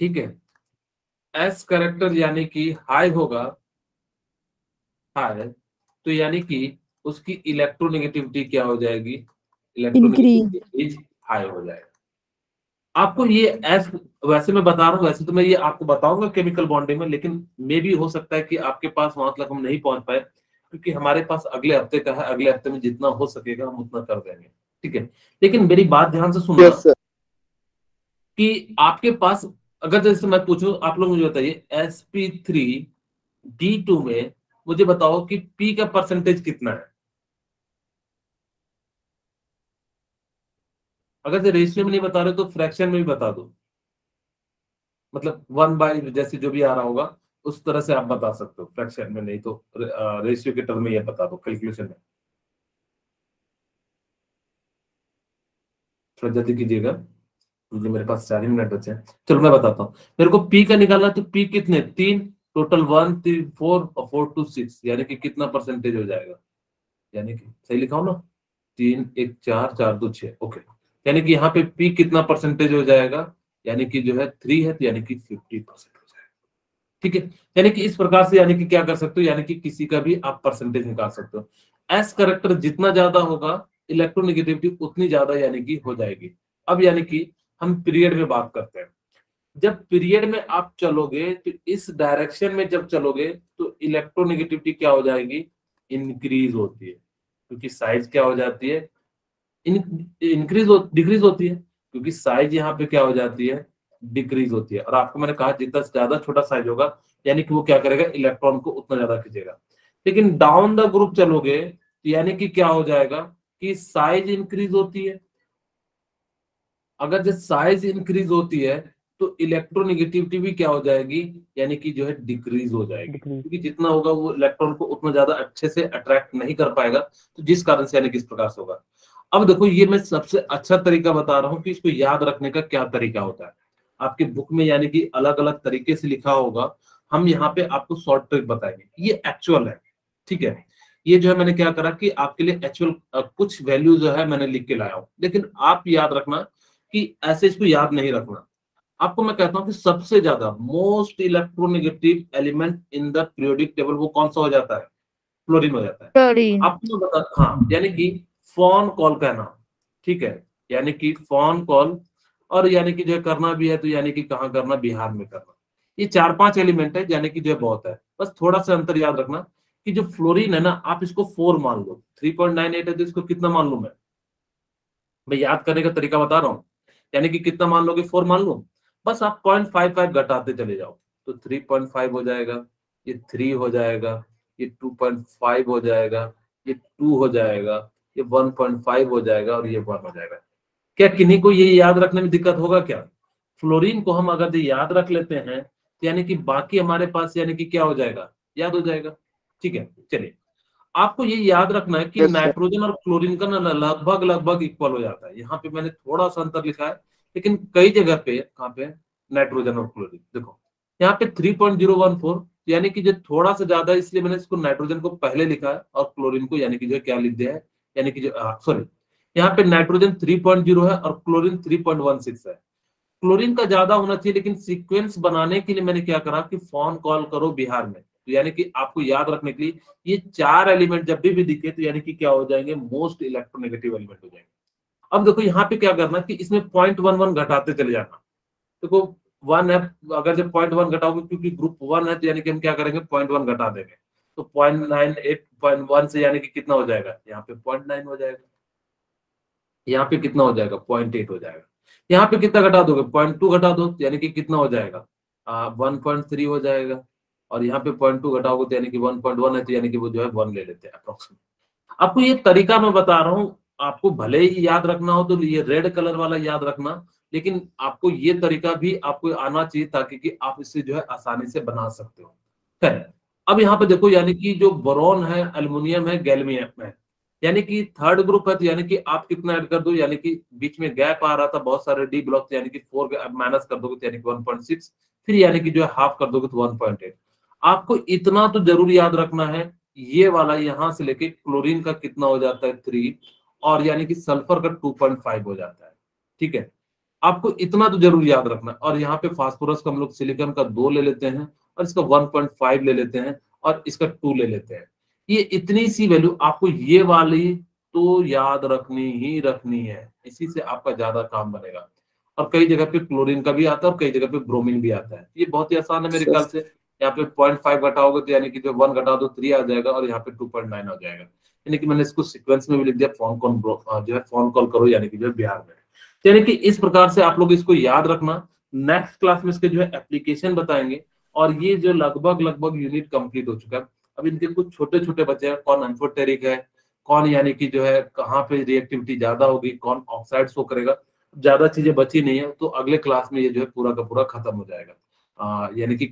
ठीक है? एस करेक्टर यानी कि हाई होगा हाई तो यानी कि उसकी इलेक्ट्रोनेगेटिविटी क्या हो जाएगी? इलेक्ट्रोनेगेटिविटी हाई हो जाएगा। आपको ये एस वैसे मैं बता रहा हूँ वैसे तो मैं ये आपको बताऊँगा केमिकल बॉन्डिंग में लेकिन मे भी हो सकता है कि आपके पास वहाँ तक हम नहीं पहुँच पाए क्योंकि हमारे पास अगले हफ़्ते का है अगले हफ़्ते में जितना हो सकेगा हम उतना कर देंगे ठीक है? लेकिन मेरी बात ध्यान से सुनना yes, कि आपके पास अगर जैसे मैं पूछूँ आप लोग मुझे बताइए S P three D two में मुझे बताओ कि पी का परसेंटेज कितना है? अगर से रेशियो में नहीं बता रहे तो फ्रैक्शन में भी बता दो। मतलब वन बाई जैसे जो भी आ रहा होगा, उस तरह से आप बता सकते हो फ्रैक्शन में नहीं तो रेशियो के टर्म में ये बता दो कैलकुलेशन में। थोड़ा जल्दी कीजिएगा, क्योंकि मेरे पास चार ही मिनट बचे हैं। चलो मैं बताता हूँ। मेरे को पी का निकालना तो पी कितने? तीन टोटल वन थ्री फोर और फोर टू सिक्स यानी कि कितना परसेंटेज हो जाएगा? यानी कि सही लिखा हो ना? तीन, एक, चार चार, दो, छह ओके यानी कि यहाँ पे पी कितना परसेंटेज हो जाएगा? यानी कि जो है थ्री है तो यानी कि फिफ्टी परसेंट हो जाएगा। ठीक है? यानी कि इस प्रकार से यानी कि क्या कर सकते हो? यानी कि किसी का भी आप परसेंटेज निकाल सकते हो। एस करेक्टर जितना ज़्यादा होगा इलेक्ट्रोनिगेटिविटी उतनी ज़्यादा यानी कि हो जाएगी। अब यानी कि हम पीरियड में बात करते हैं। जब पीरियड में आप चलोगे तो इस डायरेक्शन में जब चलोगे तो इलेक्ट्रोनिगेटिविटी क्या हो जाएगी? इंक्रीज होती है। क्योंकि साइज़ क्या हो जाती है? इंक्रीज हो डिक्रीज होती है क्योंकि साइज़ यहाँ पे क्या हो जाती है? डिक्रीज होती है। और आपको मैंने कहा जितना ज़्यादा छोटा साइज़ होगा यानी कि वो क्या करेगा? इलेक्ट्रॉन को उतना ज़्यादा खींचेगा। लेकिन डाउन द ग्रुप चलोगे तो यानी कि क्या हो जाएगा? कि साइज़ इंक्रीज होती है। अगर जब साइज़ इंक्रीज होती है तो इलेक्ट्रोनिगेटिविटी भी क्या हो जाएगी? यानी कि जो है डिक्रीज हो जाएगी। क्योंकि जितना होगा वो इलेक्ट्रॉन को उतना ज़्यादा अच्छे से अट्रैक्ट नहीं कर पाएगा। तो जिस कारण से यानी कि इस प्रकार से होगा। अब देखो ये मैं सबसे अच्छा तरीका बता रहा हूँ कि इसको याद रखने का क्या तरीका होता है। आपके बुक में यानी कि अलग अलग तरीके से लिखा होगा हम यहाँ पे आपको शॉर्ट ट्रिक बताएँगे। ये एक्चुअल है ठीक है? ये जो है मैंने क्या करा कि आपके लिए एक्चुअल कुछ वैल्यू जो है मैंने लिख के लाया हूँ। लेकिन आप याद रखना कि ऐसे इसको याद नहीं रखना। आपको मैं कहता हूँ कि सबसे ज़्यादा most electronegative element in the periodic table वो कौन सा हो जाता है? क्लोरीन हो जाता है। आपको बता हाँ यानी कि फ़ोन कॉल कहना, ठीक है? यानी कि फ़ोन कॉल और यानी कि जो करना भी है तो यानी कि कहाँ करना, बिहार में करना। ये चार पाँच एलिमेंट है, यानी कि जो बहुत है। बस थोड़ा सा अंतर याद रखना कि जो फ्लोरीन है ना, आप इसको फोर मान लो। थ्री पॉइंट नाइन एट है तो इसको कितना मान लू मैं? मैं याद करने का तरीका बता रहा हूँ। यानी कि कितना मान लोगे? फोर मान लो। बस आप पॉइंट फाइव फाइव घटाते चले जाओ। तो थ्री पॉइंट फाइव हो जाएगा, ये थ्री हो जाएगा, ये टू पॉइंट फाइव हो जाएगा, ये टू हो जाएगा ये 1.5 हो जाएगा और ये वन हो जाएगा। क्या किन्हीं को ये याद रखने में दिक्कत होगा क्या? फ्लोरीन को हम अगर याद रख लेते हैं तो यानी कि बाकी हमारे पास यानी कि क्या हो जाएगा? याद हो जाएगा। ठीक है चलिए। आपको ये याद रखना है कि नाइट्रोजन और क्लोरीन का ना लगभग लगभग इक्वल हो जाता है। यहाँ पे मैंने थोड़ा सा अंतर लिखा है लेकिन कई जगह पे कहाँ पे? नाइट्रोजन और क्लोरीन देखो यहाँ पे 3.014 यानी कि जो थोड़ा सा ज़्यादा इसलिए मैंने इसको नाइट्रोजन को पहले लिखा है और क्लोरीन को यानी कि जो क्या लिख दिया है? यानी कि सॉरी यहाँ पे नाइट्रोजन 3.0 है और क्लोरीन 3.16 है। क्लोरीन का ज़्यादा होना चाहिए लेकिन सीक्वेंस बनाने के लिए मैंने क्या करा कि फ़ोन कॉल करो बिहार में। तो यानी कि आपको याद रखने के लिए ये चार एलिमेंट जब भी, भी दिखे तो यानी कि क्या हो जाएँगे मोस्ट इलेक्ट्रोनेगेटिव एलिमेंट हो जाएँगे। अब देखो यहाँ पे क्या करना कि इसमें पॉइंट वन वन घटाते चले जाना। देखो वन है अगर जब पॉइंट वन घटाओगे क्योंकि ग्रुप वन है तो यानी कि हम क्या करेंगे पॉइंट वन घटा देंगे। तो point nine eight point one से यानी कि कितना हो जाएगा? यहाँ पे पॉइंट नाइन हो जाएगा। यहाँ पे कितना हो जाएगा? पॉइंट एट हो जाएगा। यहाँ पे कितना घटा दोगे? पॉइंट टू घटा दो, यानी कि कितना हो जाएगा? वन पॉइंट थ्री हो जाएगा। और यहाँ पे पॉइंट टू घटाओगे तो यानी कि वन पॉइंट वन है तो यानी कि वो जो है वन ले लेते हैं अप्रोक्सीमेट आपको ये तरीका मैं बता रहा हूँ, आपको भले ही याद रखना हो तो ये रेड कलर वाला याद रखना, लेकिन आपको ये तरीका भी आपको आना चाहिए ताकि कि आप इसे जो है आसानी से बना सकते हो। खैर अब यहाँ पे देखो, यानी कि जो बोरोन है अल्मोनियम है गैल्मियम है, यानी कि थर्ड ग्रुप है तो यानी कि आप कितना ऐड कर दो, यानी कि बीच में गैप आ रहा था, बहुत सारे डी ब्लॉक यानी कि फोर माइनस कर दोगे तो यानी कि वन पॉइंट सिक्स, फिर यानी कि जो है हाफ़ कर दोगे तो वन पॉइंट एट। आपको इतना तो ज़रूर याद रखना है, ये वाला यहाँ से लेके क्लोरीन का कितना हो जाता है, थ्री, और यानी कि सल्फ़र का टू पॉइंट फाइव हो जाता है, ठीक है? आपको इतना तो ज़रूर याद रखना और यहाँ पे फास्फोरस का हम लोग सिलिकॉन का दो ले लेते हैं और इसका वन पॉइंट फाइव ले लेते हैं और इसका टू ले लेते हैं। ये इतनी सी वैल्यू आपको ये वाली तो याद रखनी ही रखनी है। इसी से आपका ज़्यादा काम बनेगा। और कई जगह पे क्लोरीन का भी आता है और कई जगह पे ब्रोमीन भी आता है। ये बहुत ही आसान है मेरे ख्याल से। यहाँ पे पॉइंट फाइव घटाओगे तो यानी कि जो वन घटा दो थ्री आ जाएगा और यहाँ पे टू पॉइंट नाइन आ जाएगा। यानी कि मैंने इसको सीक्वेंस में भी लिख दिया फ़ोन कॉल जो है फ़ोन कॉल करो यानी कि जो है बिहार में। यानी कि इस प्रकार से आप लोग इसको याद रखना। नेक्स्ट क्लास में इसके जो है एप्लीकेशन बताएँगे। और ये जो लगभग लगभग यूनिट कंप्लीट हो चुका है। अब इनके कुछ छोटे छोटे बच्चे हैं। कौन अनफोटेरिक है? कौन यानी कि जो है, कहाँ पे रिएक्टिविटी ज़्यादा होगी? कौन ऑक्साइड शो करेगा? ज़्यादा चीज़ें बची नहीं है तो अगले क्लास में ये जो है पूरा का पूरा खत्म हो जाएगा। यानी कि